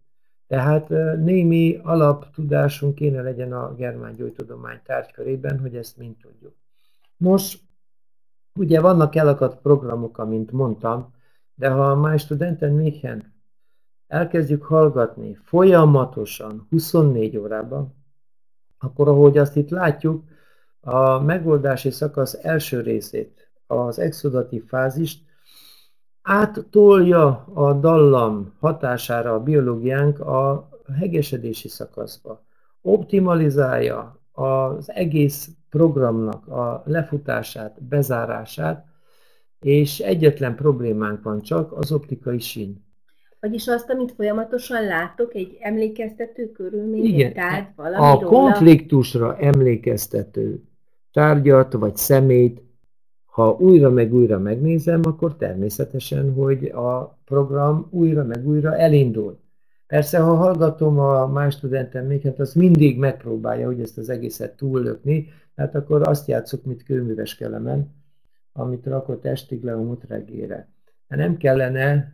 Tehát némi alaptudásunk kéne legyen a germán gyógytudomány tárgykörében, hogy ezt mind tudjuk. Nos, ugye vannak elakadt programok, amint mondtam, de ha a Studenten München elkezdjük hallgatni folyamatosan, 24 órában, akkor ahogy azt itt látjuk, a megoldási szakasz első részét, az exodatív fázist áttolja a dallam hatására a biológiánk a hegesedési szakaszba. Optimalizálja az egész programnak a lefutását, bezárását, és egyetlen problémánk van csak, az optikai sín. Vagyis azt, amit folyamatosan látok, egy emlékeztető körülmény, Igen, tárgy, valami A róla. konfliktusra emlékeztető tárgyat vagy szemét ha újra meg újra megnézem, akkor természetesen, hogy a program újra meg újra elindul. Persze, ha hallgatom a más studenteméket, az mindig megpróbálja, hogy ezt az egészet túllökni, hát akkor azt játszok, mint kőműves kelemen, amit rakott estig le a mutregére. Nem kellene,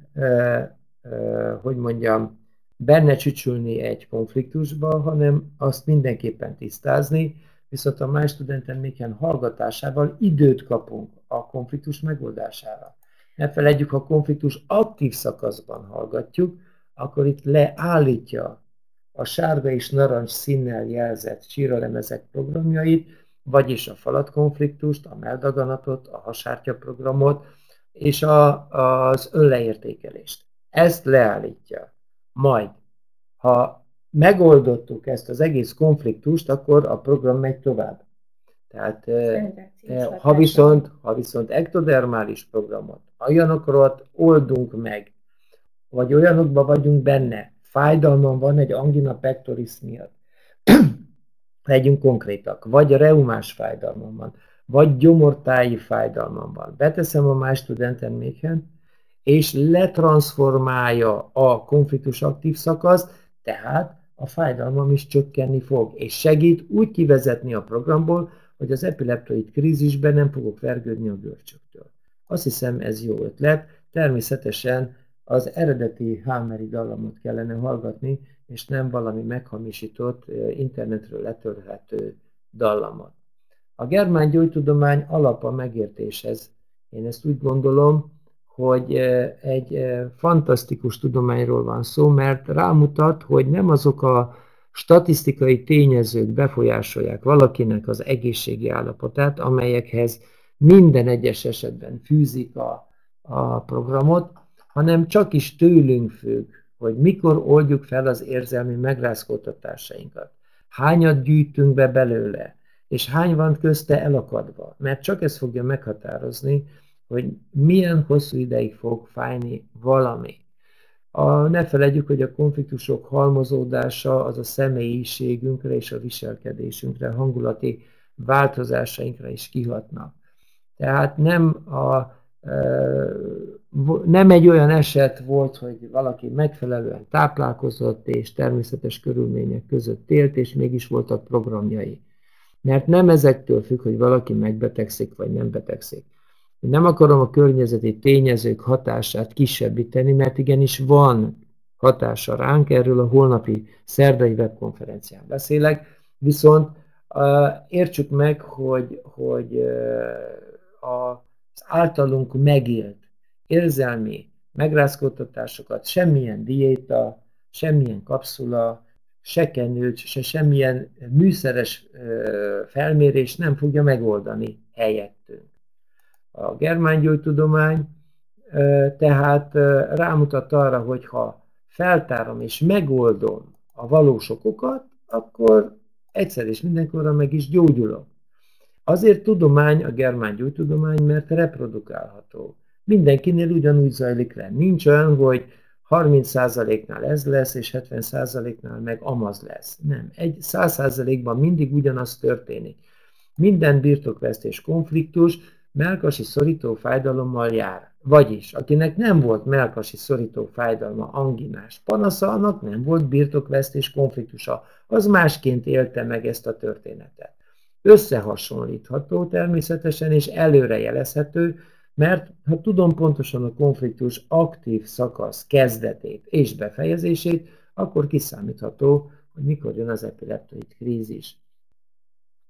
hogy mondjam, benne csücsülni egy konfliktusba, hanem azt mindenképpen tisztázni, viszont a más studenteméken hallgatásával időt kapunk a konfliktus megoldására. Ne felejtjük, ha a konfliktus aktív szakaszban hallgatjuk, akkor itt leállítja a sárga és narancs színnel jelzett csíralemezek programjait, vagyis a falatkonfliktust, a meldaganatot, a hasártya programot és a, az önleértékelést. Ezt leállítja. Majd, ha megoldottuk ezt az egész konfliktust, akkor a program megy tovább. Tehát ha viszont, ha viszont ektodermális programot, olyanokat oldunk meg, vagy olyanokban vagyunk benne, fájdalmam van egy angina pectoris miatt, legyünk konkrétak, vagy reumás fájdalmam van, vagy gyomortáji fájdalmam van. Beteszem a más studenten méhen, és letransformálja a konfliktus aktív szakaszt, tehát a fájdalmam is csökkenni fog, és segít úgy kivezetni a programból, hogy az epileptoid krízisben nem fogok vergődni a görcsöktől. Azt hiszem, ez jó ötlet. Természetesen az eredeti Hámeri dallamot kellene hallgatni, és nem valami meghamisított, internetről letörhető dallamot. A germán gyógytudomány alapa megértéshez. Én ezt úgy gondolom, hogy egy fantasztikus tudományról van szó, mert rámutat, hogy nem azok a statisztikai tényezők befolyásolják valakinek az egészségi állapotát, amelyekhez minden egyes esetben fűzik a, a programot, hanem csak is tőlünk függ, hogy mikor oldjuk fel az érzelmi megrázkódtatásainkat. Hányat gyűjtünk be belőle, és hány van közte elakadva, mert csak ez fogja meghatározni, hogy milyen hosszú ideig fog fájni valami. A, ne felejtjük, hogy a konfliktusok halmozódása az a személyiségünkre és a viselkedésünkre, a hangulati változásainkra is kihatnak. Tehát nem, a, nem egy olyan eset volt, hogy valaki megfelelően táplálkozott és természetes körülmények között élt, és mégis voltak programjai. Mert nem ezektől függ, hogy valaki megbetegszik vagy nem betegszik. Nem akarom a környezeti tényezők hatását kisebbíteni, mert igenis van hatása ránk, erről a holnapi szerdai webkonferencián beszélek, viszont értsük meg, hogy, hogy az általunk megélt érzelmi megrázkódtatásokat semmilyen diéta, semmilyen kapszula, se kenőcs, se semmilyen műszeres felmérés nem fogja megoldani helyettünk. A germángyógytudomány tehát rámutat arra, hogy ha feltárom és megoldom a valós okokat, akkor egyszer és mindenkorra meg is gyógyulok. Azért tudomány a germán gyógytudomány, mert reprodukálható. Mindenkinél ugyanúgy zajlik le. Nincs olyan, hogy 30%-nál ez lesz, és 70%-nál meg amaz lesz. Nem. Egy 100%-ban mindig ugyanaz történik. Minden birtokvesztés konfliktus melkasi szorító fájdalommal jár. Vagyis, akinek nem volt melkasi szorító fájdalma, anginás panasza, annak nem volt birtokvesztés konfliktusa. Az másként élte meg ezt a történetet. Összehasonlítható természetesen, és előrejelezhető, mert ha tudom pontosan a konfliktus aktív szakasz kezdetét és befejezését, akkor kiszámítható, hogy mikor jön az epileptoid krízis.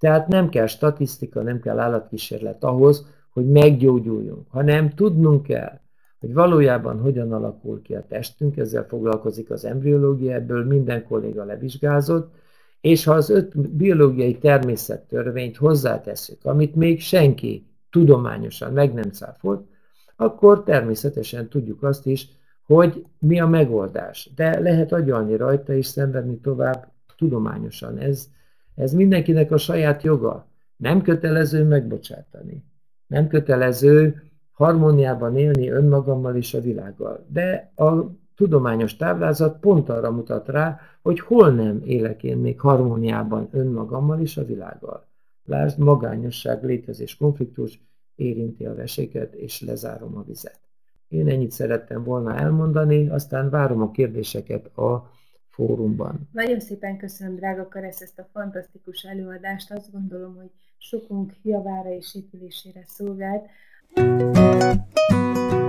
Tehát nem kell statisztika, nem kell állatkísérlet ahhoz, hogy meggyógyuljunk, hanem tudnunk kell, hogy valójában hogyan alakul ki a testünk, ezzel foglalkozik az embriológia, ebből minden kolléga levizsgázott, és ha az öt biológiai természettörvényt hozzáteszünk, amit még senki tudományosan meg nem cáfolt, akkor természetesen tudjuk azt is, hogy mi a megoldás. De lehet agyalni rajta és szenvedni tovább tudományosan. Ez, ez mindenkinek a saját joga. Nem kötelező megbocsátani. Nem kötelező harmóniában élni önmagammal és a világgal. De a tudományos táblázat pont arra mutat rá, hogy hol nem élek én még harmóniában önmagammal és a világgal. Lásd, magányosság, létezés, konfliktus érinti a veséket, és lezárom a vizet. Én ennyit szerettem volna elmondani, aztán várom a kérdéseket a fórumban. Nagyon szépen köszönöm, drága Karesz, ezt a fantasztikus előadást. Azt gondolom, hogy sokunk javára és épülésére szolgált. Thank you.